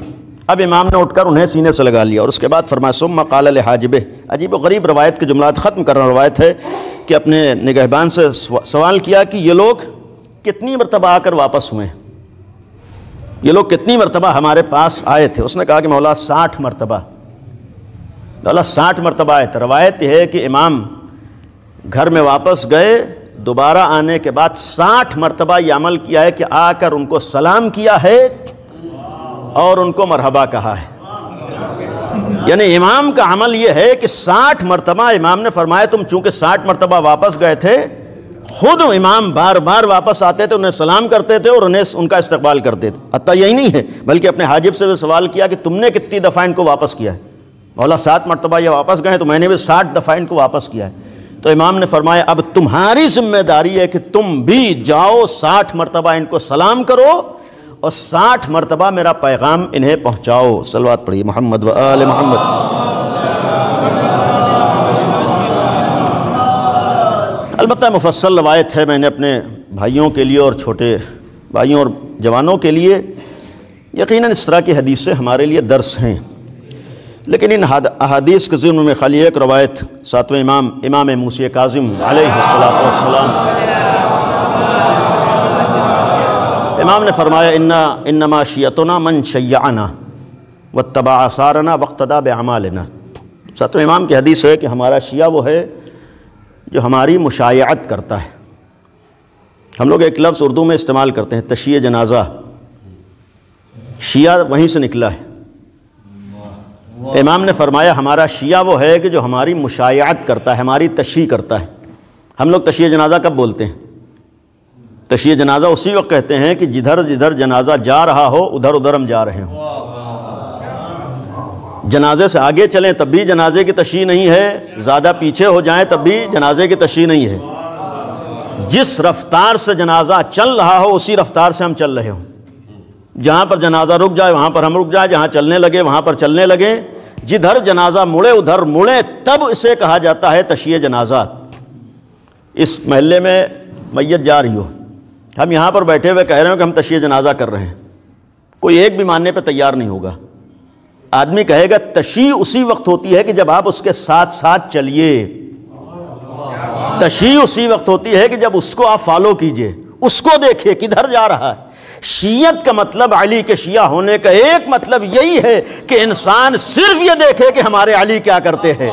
अब इमाम ने उठकर उन्हें सीने से लगा लिया और उसके बाद फरमा सुम काल हाजिब अजीब गरीब रवायत के जुमलात, ख़त्म करना रवायत है कि अपने निगहबान से सवाल किया कि ये लोग कितनी मरतबा आकर वापस हुए ये लोग कितनी मरतबा हमारे पास आए थे? उसने कहा कि मौला, साठ मरतबा। अल्लाह साठ मरतबा आए थे। रवायत है कि इमाम घर में वापस गए, दोबारा आने के बाद साठ मरतबा ये अमल किया है कि आकर उनको सलाम किया है और उनको मरहबा कहा है। यानी इमाम का अमल ये है कि साठ मरतबा, इमाम ने फरमाया, तुम चूँकि साठ मरतबा वापस गए थे खुद इमाम बार बार वापस आते थे, उन्हें सलाम करते थे और उन्हें उनका इस्तकबाल करते थे। अतः यही नहीं है, बल्कि अपने हाजिब से भी सवाल किया कि तुमने कितनी दफ़ा इनको वापस किया है। मौला सात मरतबा ये वापस गए तो मैंने भी साठ दफ़ा इनको वापस किया है। तो इमाम ने फरमाया, अब तुम्हारी ज़िम्मेदारी है कि तुम भी जाओ, साठ मरतबा इनको सलाम करो और साठ मरतबा मेरा पैगाम इन्हें पहुँचाओ। सलवात पढ़िए, मोहम्मद मोहम्मद। अलबत्त मुफसल रवायत है, मैंने अपने भाइयों के लिए और छोटे भाइयों और जवानों के लिए। यकीनन इस तरह की हदीसें हमारे लिए दर्स हैं। लेकिन इन अहादीस के ज़िम्न में खाली एक रवायत, सातवें इमाम इमाम मूसी काजिम अलैहिस्सलाम इमाम ने फरमाया, इन्ना, इन्नमा शियतना मन शैयाना व तबा आसारना वक्तदा बेमालना सातवें इमाम की हदीस है कि हमारा शिया वो है जो हमारी मुशायत करता है। हम लोग एक लफ्ज़ उर्दू में इस्तेमाल करते हैं तशी जनाजा। शिया वहीं से निकला है। इमाम ने फरमाया, हमारा शिया वो है कि जो हमारी मुशायत करता है, हमारी तशी करता है। हम लोग तशी जनाजा कब बोलते हैं? तशी जनाजा उसी वक्त कहते हैं कि जिधर जिधर जनाजा जा रहा हो, उधर उधर हम जा रहे हों। जनाजे से आगे चलें, तब भी जनाजे की तशी नहीं है। ज़्यादा पीछे हो जाएँ, तब भी जनाजे की तशी नहीं है। जिस रफ्तार से जनाजा चल रहा हो, उसी रफ्तार से हम चल रहे हों। जहाँ पर जनाजा रुक जाए, वहाँ पर हम रुक जाए। जहाँ चलने लगे, वहाँ पर चलने लगे। जिधर जनाजा मुड़े, उधर मुड़े, तब इसे कहा जाता है तशी जनाजा। इस महल्ले में मैयत जा रही हो। हम यहाँ पर बैठे हुए कह रहे हो कि हम तशी जनाजा कर रहे हैं। कोई एक भी मानने पर तैयार नहीं होगा। आदमी कहेगा, तशी उसी वक्त होती है कि जब आप उसके साथ साथ चलिए। तशी उसी वक्त होती है कि जब उसको आप फॉलो कीजिए। उसको देखिए किधर जा रहा है। शीयत का मतलब अली के शिया होने का एक मतलब यही है कि इंसान सिर्फ़ ये देखे कि हमारे अली क्या करते हैं।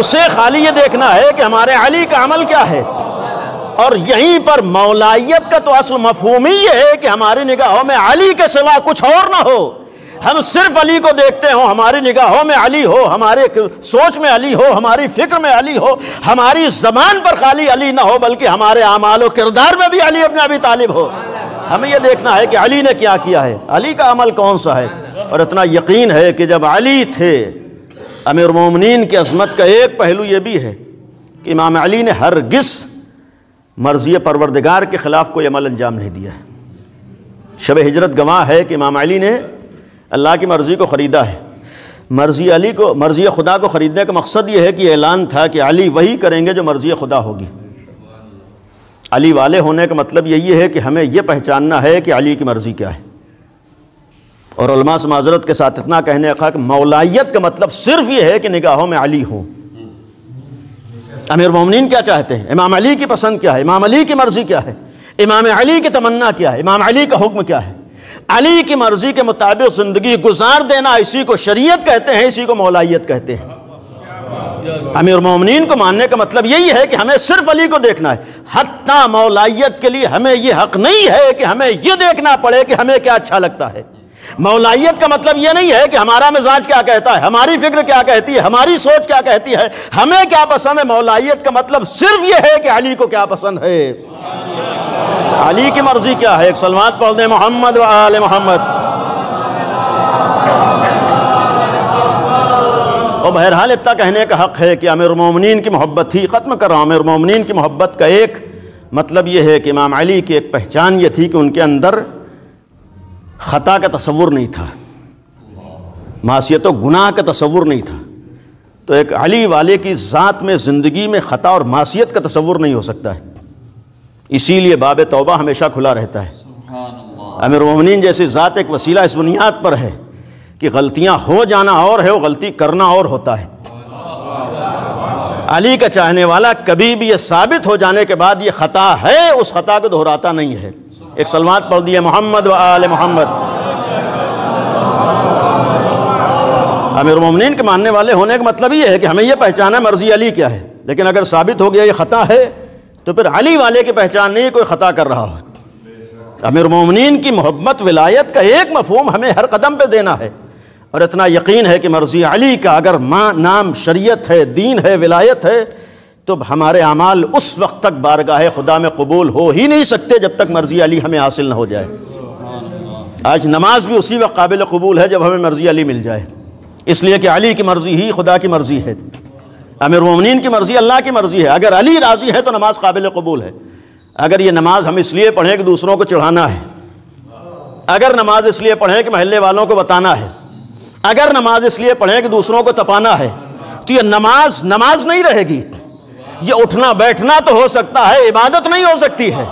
उसे खाली ये देखना है कि हमारे अली का अमल क्या है। और यहीं पर मौलाइत का तो असल मफहूम ही है कि हमारी निगाहों में अली के सिवा कुछ और ना हो। हम सिर्फ़ अली को देखते हो, हमारी निगाहों में अली हो, हमारे सोच में अली हो, हमारी फ़िक्र में अली हो, हमारी जबान पर खाली अली ना हो, बल्कि हमारे अमाल किरदार में भी अली अपने अभी तालिब हो। हमें यह देखना है कि अली ने क्या किया है। अली का अमल कौन सा है? और इतना यकीन है कि जब अली थे, अमीर मोमिन की अजमत का एक पहलू ये भी है कि इमाम अली ने हर गिस मर्ज़ी परवरदिगार के ख़िलाफ़ कोई अमल अंजाम नहीं दिया। है शब हिजरत गवाह है कि इमाम अली ने अल्लाह की मर्ज़ी को ख़रीदा है। मर्ज़ी अली को, मर्ज़ी खुदा को ख़रीदने का मकसद ये है कि ऐलान था कि अली वही करेंगे जो मर्ज़ी खुदा होगी। अली वाले होने का मतलब यही है कि हमें यह पहचानना है कि अली की मर्ज़ी क्या है। और से माजरत के साथ इतना कहने का कि मौलाइत का मतलब सिर्फ़ ये है कि निगाहों में अली हो। अमीर मोमिन क्या चाहते हैं? इमाम अली की पसंद क्या है? इमाम अली की मर्ज़ी क्या है? इमाम अली की तमन्ना क्या है? इमाम अली का हुक्म क्या है? अली की मर्ज़ी के मुताबिक ज़िंदगी गुजार देना इसी को शरीयत कहते हैं, इसी को मौलाइत कहते हैं। अमीर मोमिन को मानने का मतलब यही है कि हमें सिर्फ़ अली को देखना है। हत्ता मौलाइत के लिए हमें यह हक नहीं है कि हमें यह देखना पड़े कि हमें क्या अच्छा लगता है। मौलाइत का मतलब यह नहीं है कि हमारा मिजाज क्या कहता है, हमारी फ़िक्र क्या कहती है, हमारी सोच क्या कहती है। हमें क्या पसंद है? मौलाइत का मतलब सिर्फ़ यह है कि अली को क्या पसंद है। अली की मर्ज़ी क्या है? एक सलमान पढ़ दे, मोहम्मद व आल मोहम्मद। और बहरहाल इतना कहने का हक़ है कि अमीर मोमिन की मोहब्बत ही ख़त्म कर रहा हूँ अमीर मोमिन की मोहब्बत का एक मतलब यह है कि इमाम अली की एक पहचान ये थी कि उनके अंदर ख़ता का तस्वुर नहीं था। मासीत व गुनाह का तस्वुर नहीं था। तो एक अली वाले की ज़ात में, ज़िंदगी में ख़ता और मासीत का तस्वुर नहीं हो सकता है। इसीलिए बाब तौबा हमेशा खुला रहता है। अमीर मोमिन जैसी ज़ात एक वसीला इस बुनियाद पर है कि गलतियाँ हो जाना और है वो गलती करना और होता है। अली का चाहने वाला कभी भी ये साबित हो जाने के बाद ये ख़ता है उस ख़ता को दोहराता नहीं है। एक सलमात पढ़ दिए मोहम्मद व आल मोहम्मद। अमीर मोमिन के मानने वाले होने का मतलब ये है कि हमें यह पहचाना मर्ज़ी अली क्या है। लेकिन अगर साबित हो गया ये ख़ता है तो फिर अली वाले की पहचान नहीं, कोई ख़ता कर रहा हो। अमीर मोमिन की मोहब्बत, विलायत का एक मफहम हमें हर कदम पर देना है। और इतना यकीन है कि मर्ज़ी अली का अगर माँ नाम शरीयत है, दीन है, विलायत है तो हमारे अमाल उस वक्त तक बारगाह खुदा में कबूल हो ही नहीं सकते जब तक मर्ज़ी अली हमें हासिल ना हो जाए। आज नमाज़ भी उसी वक्त काबिल कबूल है जब हमें मर्ज़ी अली मिल जाए। इसलिए कि अली की मर्ज़ी ही खुदा की मर्ज़ी है। अमीर मोमिन की मर्ज़ी, अल्लाह की मर्ज़ी है। अगर अली राज़ी है तो नमाज़ काबिल कबूल है। अगर ये नमाज़ हम इसलिए पढ़ें कि दूसरों को चढ़ाना है। अगर नमाज़ इसलिए पढ़ें कि महल्ले वालों को बताना है। अगर नमाज़ इसलिए पढ़ें कि दूसरों को तपाना है। तो ये नमाज़ नमाज़ नहीं रहेगी। ये उठना, बैठना तो हो सकता है, इबादत नहीं हो सकती है।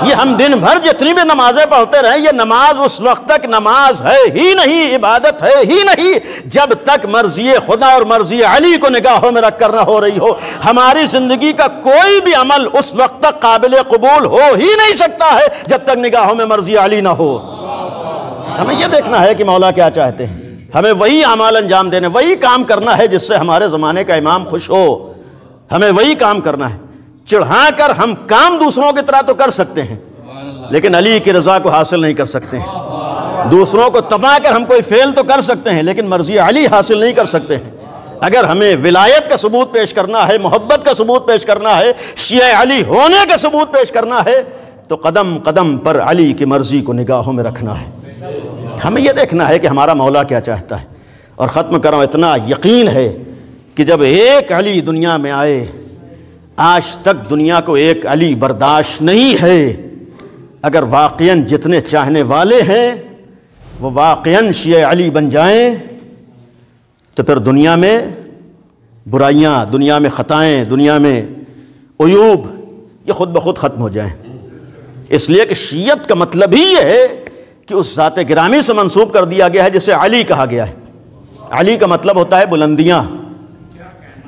ये हम दिन भर जितनी भी नमाजें पढ़ते रहे, ये नमाज़ उस वक्त तक नमाज़ है ही नहीं, इबादत है ही नहीं। जब तक मर्ज़ी खुदा और मर्ज़ी अली को निगाहों में रख कर हो रही हो, हमारी ज़िंदगी का कोई भी अमल उस वक्त तक काबिल कबूल हो ही नहीं सकता है, जब तक निगाहों में मर्ज़ी अली ना हो। हमें यह देखना है कि मौला क्या चाहते हैं। हमें वही अमाल अंजाम देने, वही काम करना है जिससे हमारे ज़माने का इमाम खुश हो। हमें वही काम करना है। चढ़ाकर हम काम दूसरों की तरह तो कर सकते हैं लेकिन अली की रज़ा को हासिल नहीं कर सकते हैं। दूसरों को तबाह तपाकर हम कोई फेल तो कर सकते हैं लेकिन मर्ज़ी अली हासिल नहीं कर सकते हैं। अगर हमें विलायत का सबूत पेश करना है मोहब्बत का सबूत पेश करना है शिया अली होने का सबूत पेश करना है तो कदम कदम पर अली की मर्ज़ी को निगाहों में रखना है। हमें यह देखना है कि हमारा मौला क्या चाहता है। और ख़त्म करो इतना यकीन है कि जब एक अली दुनिया में आए आज तक दुनिया को एक अली बर्दाश्त नहीं है। अगर वाक़ जितने चाहने वाले हैं, वो वाक़ शे अली बन जाएँ तो फिर दुनिया में बुराइयाँ, दुनिया में ख़ताएँ, दुनिया में अयूब ये ख़ुद ब खुद ख़त्म हो जाएँ। इसलिए कि शीयत का मतलब ही ये है कि उस ज़ात गिरामी से मंसूब कर दिया गया है, जिसे अली कहा गया है। अली का मतलब होता है बुलंदियाँ।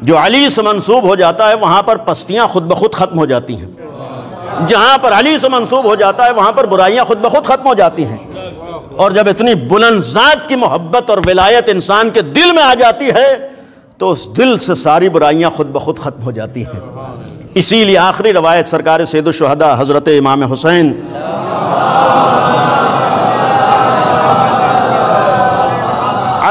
जो अली से मनसूब हो जाता है, वहाँ पर पस्तियाँ खुद ब खुद ख़त्म हो जाती हैं। जहाँ पर अली से मनसूब हो जाता है, वहाँ पर बुराइयाँ खुद ब खुद ख़त्म हो जाती हैं। और जब इतनी बुलंद ज़ात की मोहब्बत और विलायत इंसान के दिल में आ जाती है तो उस दिल से सारी बुराइयाँ खुद ब खुद ख़त्म हो जाती हैं। इसीलिए आखिरी रवायत सरकार सैदुलशहदा हज़रत इमाम हुसैन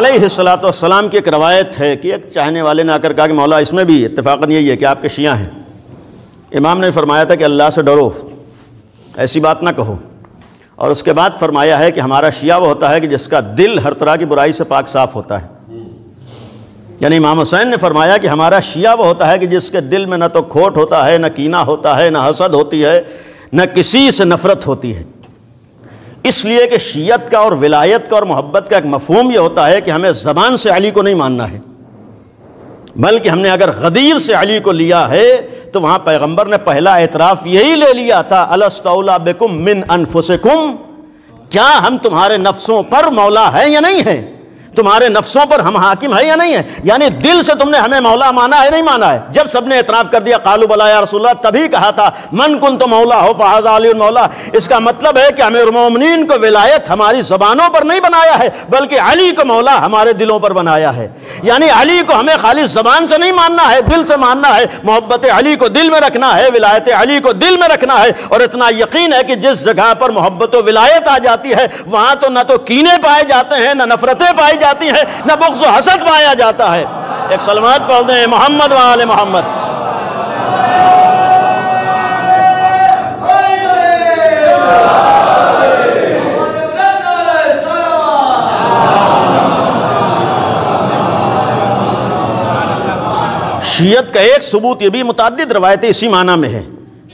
सलाम की एक रवायत है कि एक चाहने वाले ने आकर कहा कि मौला, इसमें भी इतफाक़न यही है कि आपके शिया हैं। इमाम ने फरमाया था कि अल्लाह से डरो, ऐसी बात ना कहो। और उसके बाद फरमाया है कि हमारा शिया वो होता है कि जिसका दिल हर तरह की बुराई से पाक साफ़ होता है। यानी इमाम हुसैन ने फरमाया कि हमारा शिया वो होता है कि जिसके दिल में न तो खोट होता है, न कीना होता है, न हसद होती है, न किसी से नफ़रत होती है। इसलिए कि शीयत का और विलायत का और मोहब्बत का एक मफहम यह होता है कि हमें ज़बान से अली को नहीं मानना है, बल्कि हमने अगर गदीर से अली को लिया है तो वहाँ पैगंबर ने पहला एतराफ़ यही ले लिया था, अलस्तौला बेकुम मिन अनफुसकुम क्या हम तुम्हारे नफ्सों पर मौला है या नहीं है? तुम्हारे नफ्सों पर हम हाकिम है या नहीं है? यानी दिल से तुमने हमें मौला माना है, नहीं माना है? जब सबने एतराफ़ कर दिया, कालू बलाया रसुल्ला तभी कहा था, मन कुन तो मौला हो, फहाज अली मौला। इसका मतलब है कि अमीर मोमिन को विलायत हमारी जबानों पर नहीं बनाया है, बल्कि अली को मौला हमारे दिलों पर बनाया है। यानी अली को हमें खाली जबान से नहीं मानना है, दिल से मानना है, मोहब्बत अली को दिल में रखना है, विलायत अली को दिल में रखना है, और इतना यकीन है कि जिस जगह पर मोहब्बत विलायत आ जाती है, वहाँ तो न तो कीने पाए जाते हैं, न नफरतें पाई जाती है, न बुख्स हसद पाया जाता है। एक सलमत पढ़ते हैं मोहम्मद वाले मोहम्मद। शीयत का एक सबूत ये भी मुतद रवायतें इसी माना में है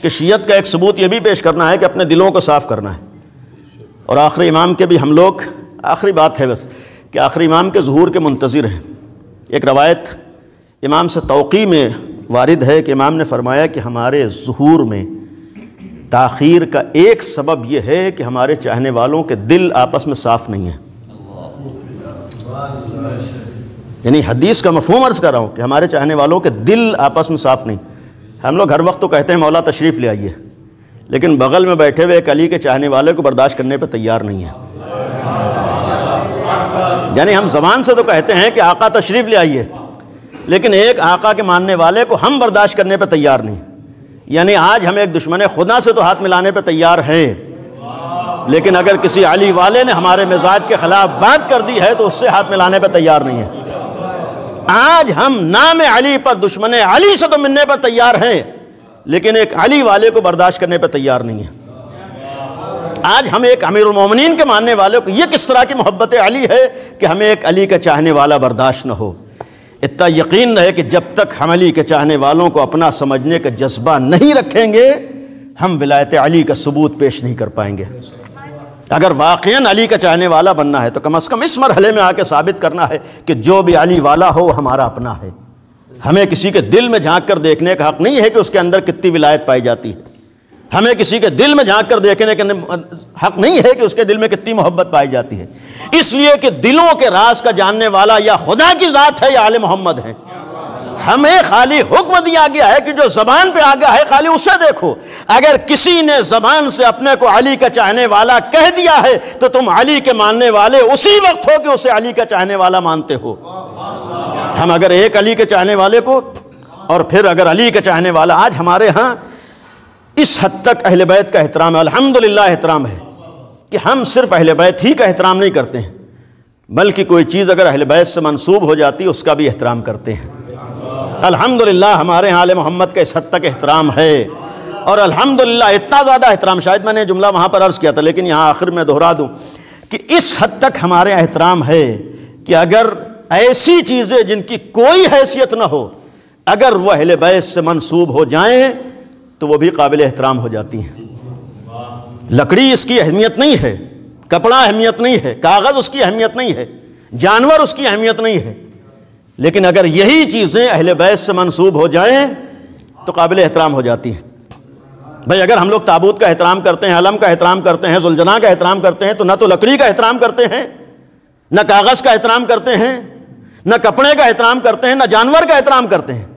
कि शीयत का एक सबूत ये भी पेश करना है कि अपने दिलों को साफ़ करना है। और आखिरी इमाम के भी हम लोग, आखिरी बात है बस कि आखिरी इमाम के जहूर के मुंतज़र हैं। एक रवायत इमाम से तोक़ी में वारिद है कि इमाम ने फरमाया कि हमारे जहूर में ताख़ीर का एक सबब यह है कि हमारे चाहने वालों के दिल आपस में साफ़ नहीं है। यानी हदीस का मफहम अर्ज़ कर रहा हूँ कि हमारे चाहने वालों के दिल आपस में साफ़ नहीं। हम लोग हर वक्त तो कहते हैं, मौला तशरीफ़ ले आइए। लेकिन बगल में बैठे हुए एक अली के चाहने वाले को बर्दाश्त करने पर तैयार नहीं है। यानी हम जबान से तो कहते हैं कि आका तशरीफ़ ले आइए, लेकिन एक आका के मानने वाले को हम बर्दाश्त करने पर तैयार नहीं। यानी आज हम एक दुश्मन खुदा से तो हाथ मिलाने पर तैयार हैं। लेकिन अगर किसी अली वाले ने हमारे मिजाज के ख़िलाफ़ बात कर दी है तो उससे हाथ मिलाने पर तैयार नहीं है। आज हम नाम अली पर दुश्मन अली से तो मिलने पर तैयार हैं, लेकिन एक अली वाले को बर्दाश्त करने पर तैयार नहीं है। आज हम एक अमीर अमीरमिन के मानने वाले को ये किस तरह की मोहब्बत अली है कि हमें एक अली का चाहने वाला बर्दाश्त न हो। इतना यकीन रहे कि जब तक हम अली के चाहने वालों को अपना समझने का जज्बा नहीं रखेंगे, हम विलायत अली का सबूत पेश नहीं कर पाएँगे। अगर वाक़ अली का चाहने वाला बनना है तो कम अज़ कम इस मरहले में आके साबित करना है कि जो भी अली वाला हो हमारा अपना है। हमें किसी के दिल में झाँक कर देखने का हक नहीं है कि उसके अंदर कितनी विलायत पाई जाती है। हमें किसी के दिल में झाँक कर देखने के हक नहीं है कि उसके दिल में कितनी मोहब्बत पाई जाती है। इसलिए कि दिलों के राज का जानने वाला या खुदा की ज़ात है, या आल मोहम्मद है। हमें खाली हुक्म दिया गया है कि जो जबान पे आ गया है, खाली उसे देखो। अगर किसी ने जबान से अपने को अली का चाहने वाला कह दिया है तो तुम अली के मानने वाले उसी वक्त हो कि उसे अली का चाहने वाला मानते हो। हम अगर एक अली के चाहने वाले को, और फिर अगर अली के चाहने वाला आज हमारे यहाँ इस हद तक अहल बैत का एहतराम है, अल्हम्दुलिल्लाह एहतराम है, कि हम सिर्फ़ अहल बैत ही का एहतराम नहीं करते हैं, बल्कि कोई चीज़ अगर अहल बैत से मंसूब हो जाती है उसका भी एहतराम करते हैं। अल्हम्दुलिल्लाह हमारे यहाँ आल मोहम्मद का इस हद तक एहतराम है, और अल्हम्दुलिल्लाह इतना ज़्यादा एहतराम, शायद मैंने जुमला वहाँ पर अर्ज़ किया था, लेकिन यहाँ आखिर में दोहरा दूँ, कि इस हद तक हमारे एहतराम है, कि अगर ऐसी चीज़ें जिनकी कोई हैसियत ना हो, अगर वह अहल बैत से मंसूब हो जाएँ तो वो भी काबिल एहतराम हो जाती हैं। लकड़ी इसकी अहमियत नहीं है, कपड़ा अहमियत नहीं है, कागज़ उसकी अहमियत नहीं है, जानवर उसकी अहमियत नहीं है। लेकिन अगर यही चीज़ें अहल बैस से मनसूब हो जाएँ तो काबिल एहतराम हो जाती हैं। भाई, अगर हम लोग ताबूत का एहतराम करते हैं, अलम का एहतराम करते हैं जुलझना का एहतराम करते हैं तो ना तो लकड़ी का एहतराम करते हैं, ना कागज़ का एहतराम करते हैं, ना कपड़े का एहतराम करते हैं, ना जानवर का एहतराम करते हैं।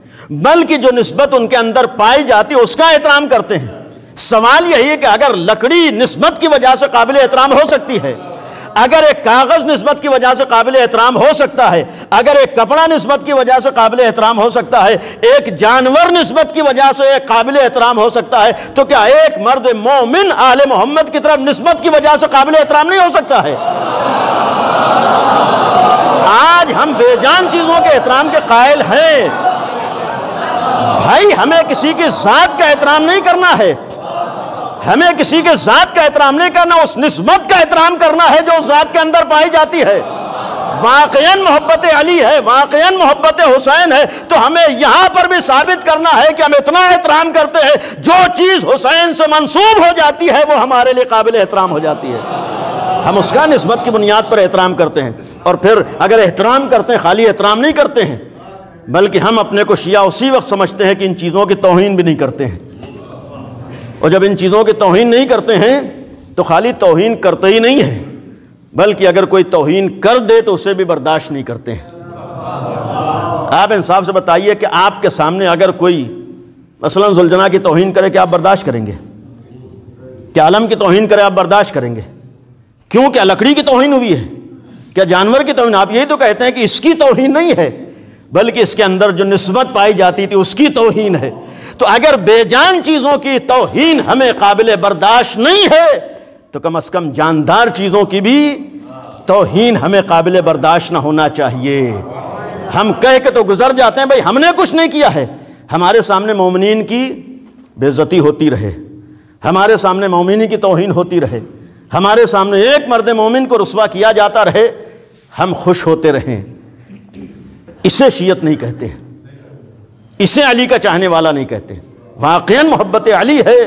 बल्कि जो नस्बत उनके अंदर पाई जाती है, उसका एहतराम करते हैं। सवाल यही है कि अगर लकड़ी नस्बत की वजह से काबिल एहतराम हो सकती है, अगर एक कागज़ नस्बत की वजह से काबिल एहतराम हो सकता है, अगर एक कपड़ा नस्बत की वजह से काबिल एहतराम हो सकता है, एक जानवर नस्बत की वजह से काबिल एहतराम हो सकता है तो क्या एक मर्द मोमिन आल मोहम्मद की तरफ़ नस्बत की वजह से काबिल एहतराम नहीं हो सकता है? आज हम बेजान चीज़ों के एहतराम के कायल हैं। भाई, हमें किसी की ज़ात का एहतराम नहीं करना है। हमें किसी के ज़ात का एहतराम नहीं करना, उस नस्बत का एहतराम करना है जो उस ज़ात के अंदर पाई जाती है। वाकयन मोहब्बत अली है, वाकयन मोहब्बत हुसैन है तो हमें यहाँ पर भी साबित करना है कि हम इतना एहतराम करते हैं, जो चीज़ हुसैन से मंसूब हो जाती है, वो हमारे लिए काबिल एहतराम हो जाती है। हम उसका नस्बत की बुनियाद पर एहतराम करते हैं, और फिर अगर एहतराम करते हैं, खाली एहतराम नहीं करते हैं बल्कि हम अपने को शिया उसी वक्त समझते हैं कि इन चीज़ों की तोहन भी नहीं करते हैं। और जब इन चीज़ों की तोहन नहीं करते हैं तो खाली तोहन करते ही नहीं है, बल्कि अगर कोई तोहन कर दे तो उसे भी बर्दाश्त नहीं करते हैं। आप इंसाफ से बताइए कि आपके सामने अगर कोई, मसलन जुलझना की तोहन करे, क्या आप बर्दाश्त करेंगे? क्या आलम की तोहन करे, आप बर्दाश्त करेंगे? क्यों? क्या लकड़ी की तोहन हुई है? क्या जानवर की तोहन? आप यही तो कहते हैं कि इसकी तोहन नहीं है। बल्कि इसके अंदर जो नस्बत पाई जाती थी, उसकी तोहन है। तो अगर बेजान चीज़ों की तोहन हमें काबिल बर्दाश्त नहीं है तो कम अज़ कम जानदार चीज़ों की भी तोहन हमें काबिल बर्दाश्त ना होना चाहिए। हम कह के तो गुजर जाते हैं, भाई, हमने कुछ नहीं किया है। हमारे सामने मोमिन की बेज़ती होती रहे। हमारे सामने मोमिनी की तोहन होती रहे। हमारे सामने एक मर्द मोमिन को रसवा किया जाता रहे। हम खुश होते रहें। इसे शीयत नहीं कहते। इसे अली का चाहने वाला नहीं कहते। वाक़ मोहब्बत अली है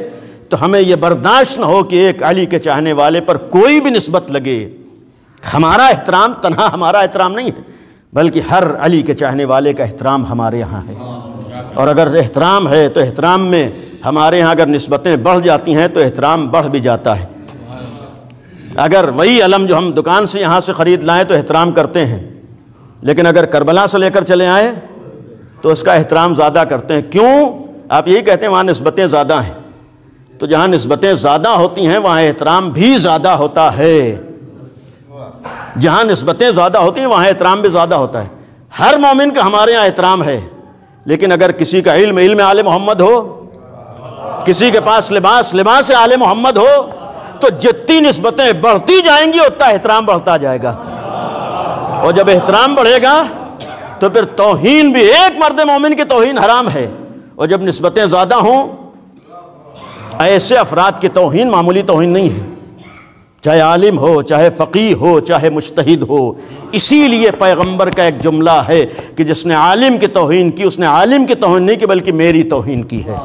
तो हमें यह बर्दाश्त न हो कि एक अली के चाहने वाले पर कोई भी नस्बत लगे। हमारा एहतराम तनहा हमारा एहतराम नहीं है, बल्कि हर अली के चाहने वाले का एहतराम हमारे यहाँ है। और अगर एहतराम है तो एहतराम में हमारे यहाँ अगर नस्बतें बढ़ जाती हैं तो एहतराम बढ़ भी जाता है। अगर वही अलम जो हम दुकान से यहाँ से ख़रीद लाएँ तो एहतराम करते हैं। लेकिन अगर करबला से लेकर चले आए तो उसका एहतराम ज़्यादा करते हैं। क्यों? आप यही कहते हैं, वहाँ नस्बतें ज़्यादा हैं। तो जहाँ नस्बतें ज़्यादा होती हैं, वहाँ एहतराम भी ज़्यादा होता है। जहाँ नस्बतें ज़्यादा होती हैं, वहाँ एहतराम भी ज़्यादा होता है। हर मोमिन का हमारे यहाँ एहतराम है। लेकिन अगर किसी का इल्म इल्म आल मोहम्मद हो, किसी के पास लिबास लिबास आल मोहम्मद हो तो जितनी नस्बतें बढ़ती जाएँगी, उतना एहतराम बढ़ता जाएगा। और जब एहतराम बढ़ेगा तो फिर तोहन भी, एक मर्द मोमिन की तोहीन हराम है। और जब नस्बतें ज़्यादा हों, ऐसे अफराद की तोहीन, मामूली तोहीन नहीं है। चाहे आलिम हो, चाहे फ़की हो, चाहे मुश्तहिद हो, इसीलिए पैगंबर का एक जुमला है कि जिसने आलिम की तोहन की, उसने आलिम की तोहन नहीं की, बल्कि मेरी तोहन की है।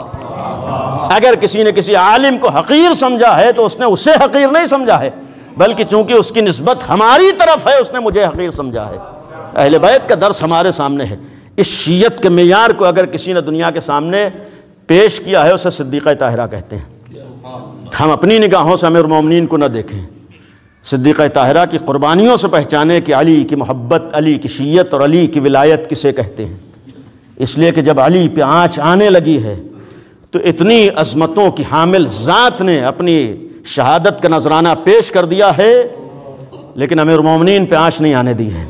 अगर किसी ने किसी आलिम को हकीर समझा है तो उसने उसे हकीर नहीं समझा है। बल्कि चूँकि उसकी नस्बत हमारी तरफ़ है, उसने मुझे हकीर समझा है। अहल बैत का दर्स हमारे सामने है। इस शीयत के मैार को अगर किसी ने दुनिया के सामने पेश किया है, उसे सिद्दीक़ ताहरा कहते हैं। हम अपनी निगाहों से अमीर मोमिन को न देखें। सिद्दीक़ ताहरा की क़ुरबानियों से पहचाने कि अली की मोहब्बत, अली की शीयत और अली की विलायत किसे कहते हैं। इसलिए कि जब अली पे आँच आने लगी है तो इतनी अजमतों की हामिल ज़ात ने अपनी शहादत का नजराना पेश कर दिया है, लेकिन अमीर मोमिन पे आँच नहीं आने दी है।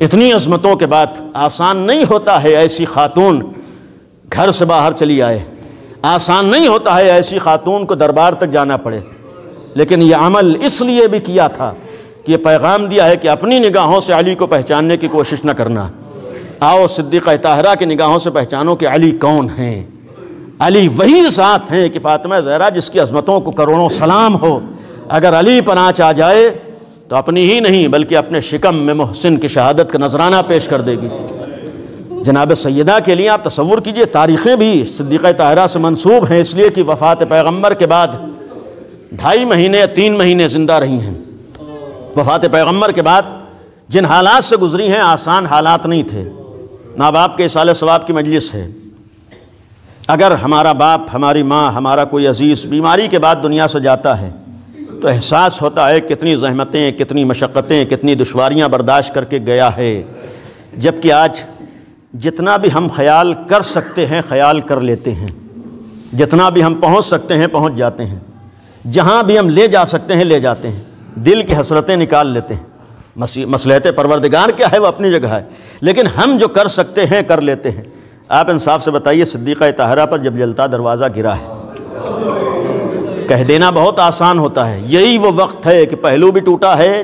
इतनी अजमतों के बाद आसान नहीं होता है ऐसी खातून घर से बाहर चली आए। आसान नहीं होता है ऐसी खातून को दरबार तक जाना पड़े। लेकिन यह अमल इसलिए भी किया था कि यह पैगाम दिया है कि अपनी निगाहों से अली को पहचानने की कोशिश न करना। आओ सिद्दीक़ ताहरा की निगाहों से पहचानो कि अली कौन हैं। अली वही ज़ात हैं कि फ़ातिमा जहरा, जिसकी अजमतों को करोड़ों सलाम हो। अगर अली पनाच आ जाए तो अपनी ही नहीं, बल्कि अपने शिकम में मोहसिन की शहादत का नजराना पेश कर देगी। जनाब सैदा के लिए आप तस्वुर कीजिए, तारीख़ें भी सिद्दीक़ ताहरा से मनसूब हैं, इसलिए कि वफ़ात पैगंबर के बाद ढाई महीने या तीन महीने ज़िंदा रही हैं। वफ़ात पैगंबर के बाद जिन हालात से गुजरी हैं, आसान हालात नहीं थे। माँ बाप के साल सवाब की मजलिस है। अगर हमारा बाप, हमारी माँ, हमारा कोई अज़ीज़ बीमारी के बाद दुनिया से जाता है तो एहसास होता है कितनी जहमतें, कितनी मशक्क़तें, कितनी दुशारियाँ बर्दाश्त करके गया है। जबकि आज जितना भी हम ख्याल कर सकते हैं, ख्याल कर लेते हैं। जितना भी हम पहुँच सकते हैं, पहुँच जाते हैं। जहाँ भी हम ले जा सकते हैं, ले जाते हैं। दिल की हसरतें निकाल लेते हैं। मसलहत परवरदिगार क्या है, वो अपनी जगह है। लेकिन हम जो कर सकते हैं, कर लेते हैं। आप इंसाफ से बताइए, सिद्दीक़ा तहरा पर जब जलता दरवाज़ा गिरा है। कह देना बहुत आसान होता है। यही वो वक्त है कि पहलू भी टूटा है,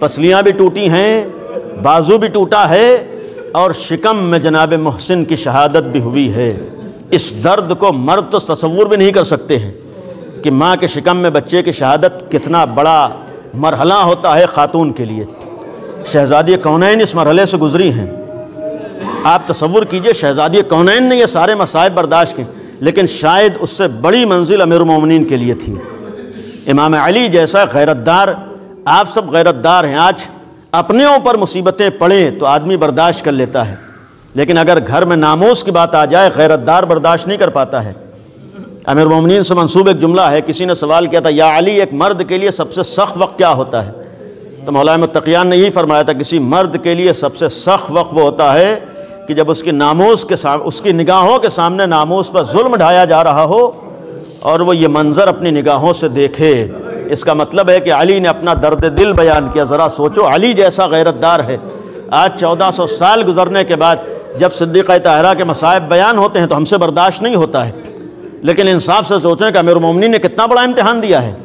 पसलियाँ भी टूटी हैं, बाजू भी टूटा है, और शिकम में जनाब मोहसिन की शहादत भी हुई है। इस दर्द को मर्द तो तस्वुर भी नहीं कर सकते हैं कि माँ के शिकम में बच्चे की शहादत कितना बड़ा मरहला होता है ख़ातून के लिए। शहज़ादी कौन इस मरहले से गुज़री हैं? आप तस्वुर कीजिए, शहज़ादी कौनैन ने यह सारे मसायब बर्दाश्त किए लेकिन शायद उससे बड़ी मंजिल अमीर के लिए थी। इमाम अली जैसा गैरतदार, आप सब गैरतदार हैं। आज अपने ऊपर मुसीबतें पड़ें तो आदमी बर्दाश्त कर लेता है। लेकिन अगर घर में नामोस की बात आ जाए, गैरतदार बर्दाश्त नहीं कर पाता है। अमीर मोमिन से मनसूब एक जुमला है। किसी ने सवाल किया था, या अली, एक मर्द के लिए सबसे सख्त वक्त क्या होता है? तो मौलाना तकियान ने यही फरमाया था, किसी मर्द के लिए सबसे सख्त वक्त वो होता है कि जब उसकी नामोस के सामने उसकी निगाहों के सामने नामोस पर जुल्म ढाया जा रहा हो और वो ये मंज़र अपनी निगाहों से देखे, इसका मतलब है कि अली ने अपना दर्द दिल बयान किया, ज़रा सोचो, अली जैसा गैरतदार है। आज चौदह सौ साल गुजरने के बाद जब सिद्दीक़ तहरा के मसायब बयान होते हैं तो हमसे बर्दाश्त नहीं होता है। लेकिन इंसाफ से सोचें कि अमीर मोमिनी ने कितना बड़ा इम्तहान दिया है।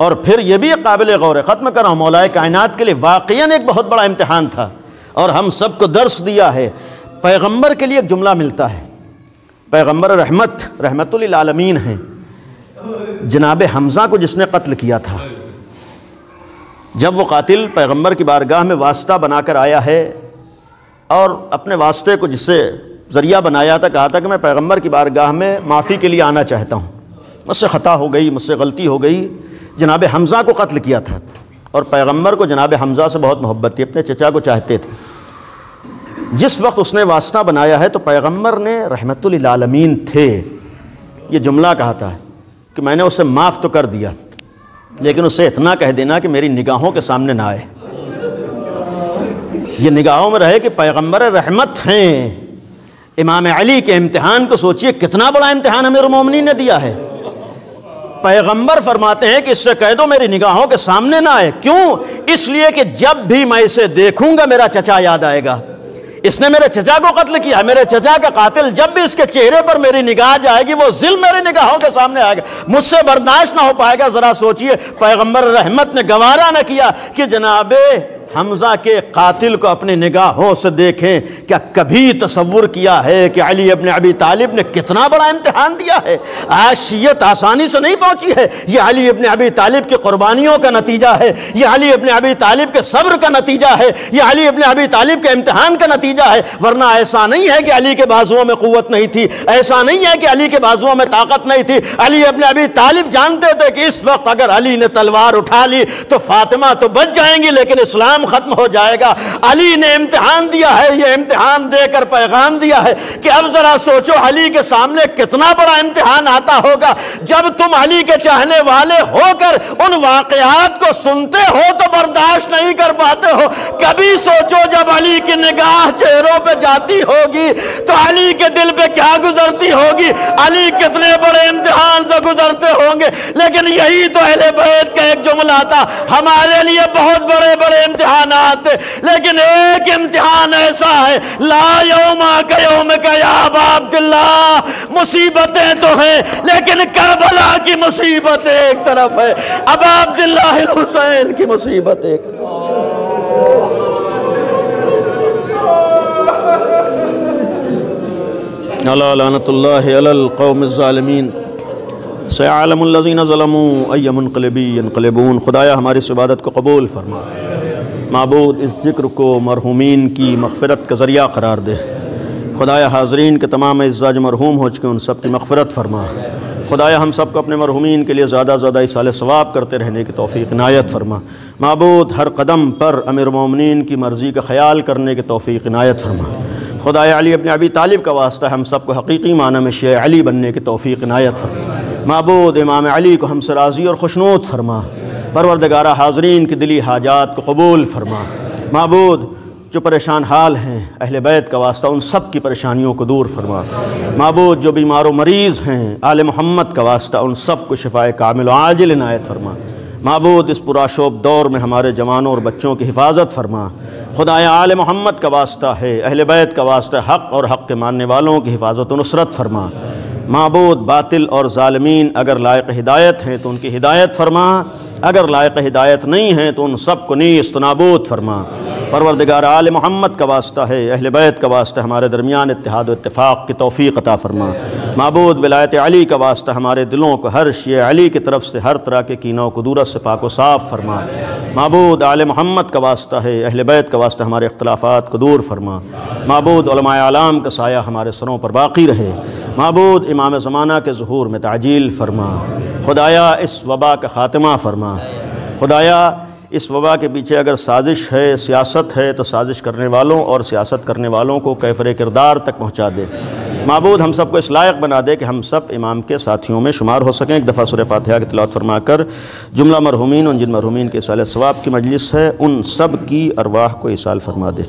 और फिर यह भी काबिल गौर ख़त्म कर रहा हूँ, मौलाए कायनात के लिए वाकया एक बहुत बड़ा इम्तहान था। और हम सबको दर्स दिया है पैगंबर के लिए एक जुमला मिलता है। पैगंबर रहमत रहमतुल्लामीन हैं। जनाब हमज़ा को जिसने कत्ल किया था। जब वो कातिल पैगंबर की बारगाह में वास्ता बनाकर आया है और अपने वास्ते को जिससे ज़रिया बनाया था, कहा था कि मैं पैगंबर की बारगाह में माफ़ी के लिए आना चाहता हूँ। मुझसे ख़ता हो गई, मुझसे गलती हो गई। जनाब हमज़ा को कत्ल किया था। और पैगंबर को जनाब हमज़ा से बहुत मोहब्बत थी, अपने चचा को चाहते थे। जिस वक्त उसने वास्ता बनाया है तो पैगंबर ने रहमतुल्लामीन थे। ये जुमला कहा था कि मैंने उसे माफ़ तो कर दिया, लेकिन उसे इतना कह देना कि मेरी निगाहों के सामने ना आए। ये निगाहों में रहे कि पैगंबर रहमत हैं। इमाम अली के इम्तिहान को सोचिए, कितना बड़ा इम्तिहान अमीर मोमिनी ने दिया है। पैगंबर फरमाते हैं कि इससे कह दो, मेरी निगाहों के सामने ना आए। क्यों? इसलिए कि जब भी मैं इसे देखूँगा, मेरा चचा याद आएगा। इसने मेरे चचा को कत्ल किया। मेरे चचा का कातिल जब भी इसके चेहरे पर मेरी निगाह जाएगी, वो जिल मेरी निगाहों के सामने आएगा। मुझसे बर्दाश्त ना हो पाएगा, जरा सोचिए। पैगंबर रहमत ने गवारा ना किया कि जनाबे हमजा के कातिल को अपनी निगाहों से देखें, क्या कभी तस्वुर किया है कि अली अपने अबी तालिब ने कितना बड़ा इम्तहान दिया है? आशियत आसानी से नहीं पहुँची है। यह अली अपने अबी तालिब की कुर्बानियों का नतीजा है। यह अली अपने अबी तालिब के सब्र का नतीजा है। यह अली अपने अबी तालिब के इम्तहान का नतीजा है। वरना ऐसा नहीं है कि अली के बाजुओं में क़वत नहीं थी। ऐसा नहीं है कि अली के बाजुओं में ताकत नहीं थी। अली अपने अबी तालिब जानते थे कि इस वक्त अगर अली ने तलवार उठा ली तो फातिमा तो बच जाएँगी, लेकिन इस्लाम खत्म हो जाएगा। अली ने इम्तिहान दिया है, ये इम्तिहान देकर पैगाम दिया है कि अब जरा सोचो अली के सामने कितना बड़ा इम्तिहान आता होगा। जब तुम अली के चाहने वाले होकर उन वाकयात को सुनते हो तो बर्दाश्त नहीं कर पाते हो। कभी सोचो जब अली की निगाह चेहरों पर जाती होगी तो अली के दिल पे क्या गुजरती होगी। अली कितने बड़े इम्तिहान से गुजरते होंगे। लेकिन यही तो अहले बैत का एक जुमला था। हमारे लिए बहुत बड़े बड़े इम्तिहान लेकिन एक इम्तिहान ऐसा है, ला यौमा कयोम कयाब अब्दुल्ला मुसीबतें तो हैं, लेकिन करबला की मुसीबत एक तरफ़ है, अब अब्दुल्ला हुसैन की मुसीबत एक लानतुल्लाकौमज़ालमीन सयालमल्लिन ज़लमू अयमनकलबीनकलबून खुदाया हमारी इस इबादत को कबूल फरमा। मबूद इस ज़िक्र को मरहूमिन की मगफ़रत का ज़रिया करार दे। खुदाया हाजरीन के तमाम इज़ाज मरहूम हो चुके उन सब की मगफ़रत फरमा। खुदाया, हम सबको अपने मरहूमिन के लिए ज़्यादा ज़्यादा इसाल सवाब करते रहने की तोफ़ी नायत फरमा। मबूद हर कदम पर अमीर मोमिन की मर्ज़ी का ख्याल करने की तोफ़ी नायत फरमा। खुदाया अली अपने अबी तालिब का वास्ता हम सबको हकीकी माना में शे अली बनने की तोफ़ी नायत फरमा। मबूद इमाम अली को हमसे राज़ी और खुशनूद फरमा। परवरदगारा हाजरीन की दिली हाजात को कबूल फरमा। मबूद, जो परेशान हाल हैं, अहल बैत का वास्ता उन सब की परेशानियों को दूर फरमा। मबूद, जो बीमार मरीज़ हैं, आल मोहम्मद का वास्ता उन सबको शिफाए कामिल आजिल नायत फरमा। मबूद, इस पुराशोब दौर में हमारे जवानों और बच्चों की हिफाजत फरमा। खुदाया आल मोहम्मद का वास्ता है, अहल बैत का वास्ता हक़ और हक़ के मानने वालों की हिफाजत नुसरत फरमा। मबूद, बातिल और ालमीन अगर लायक हिदायत हैं तो उनकी हिदायत फरमा। अगर लायक हिदायत नहीं हैं तो उन सबको नीस्त नाबूद फरमा। परवरदिगार आल मोहम्मद का वास्ता है, अहल बैत का वास्ता हमारे दरमियान इतिहाद इतफ़ाक़ की तोफ़ी अता फरमा। मबूद विलायत अली का वास्ता हमारे दिलों को हर शे अली की तरफ़ से हर तरह के कीनों को दूरत से पाक साफ़ फरमा। मबूद आल मोहम्मद का वास्ता है, अहल बैत का वास्ता हमारे अख्तलाफ़ात को दूर फरमा। मबूद आलाम का साया हमारे सरों पर बाकी रहे। मबूद इमाम ज़माना के जहूर में ताजील फरमा। खुदाया इस वबा का ख़ात्मा फरमा। खुदाया, इस वबा के पीछे अगर साजिश है, सियासत है तो साजिश करने वालों और सियासत करने वालों को कैफर किरदार तक पहुँचा दे। मबूद, हम सबको इस लायक बना दे कि हम सब इमाम के साथियों में शुमार हो सकें। एक दफ़ा सुर फातहा की तलात फरमा कर जुमला मरहूमिन, उन जिन मरहूमिन के साल सवाब की मजलिस है, उन सब की अरवाह को इसाल फरमा दे।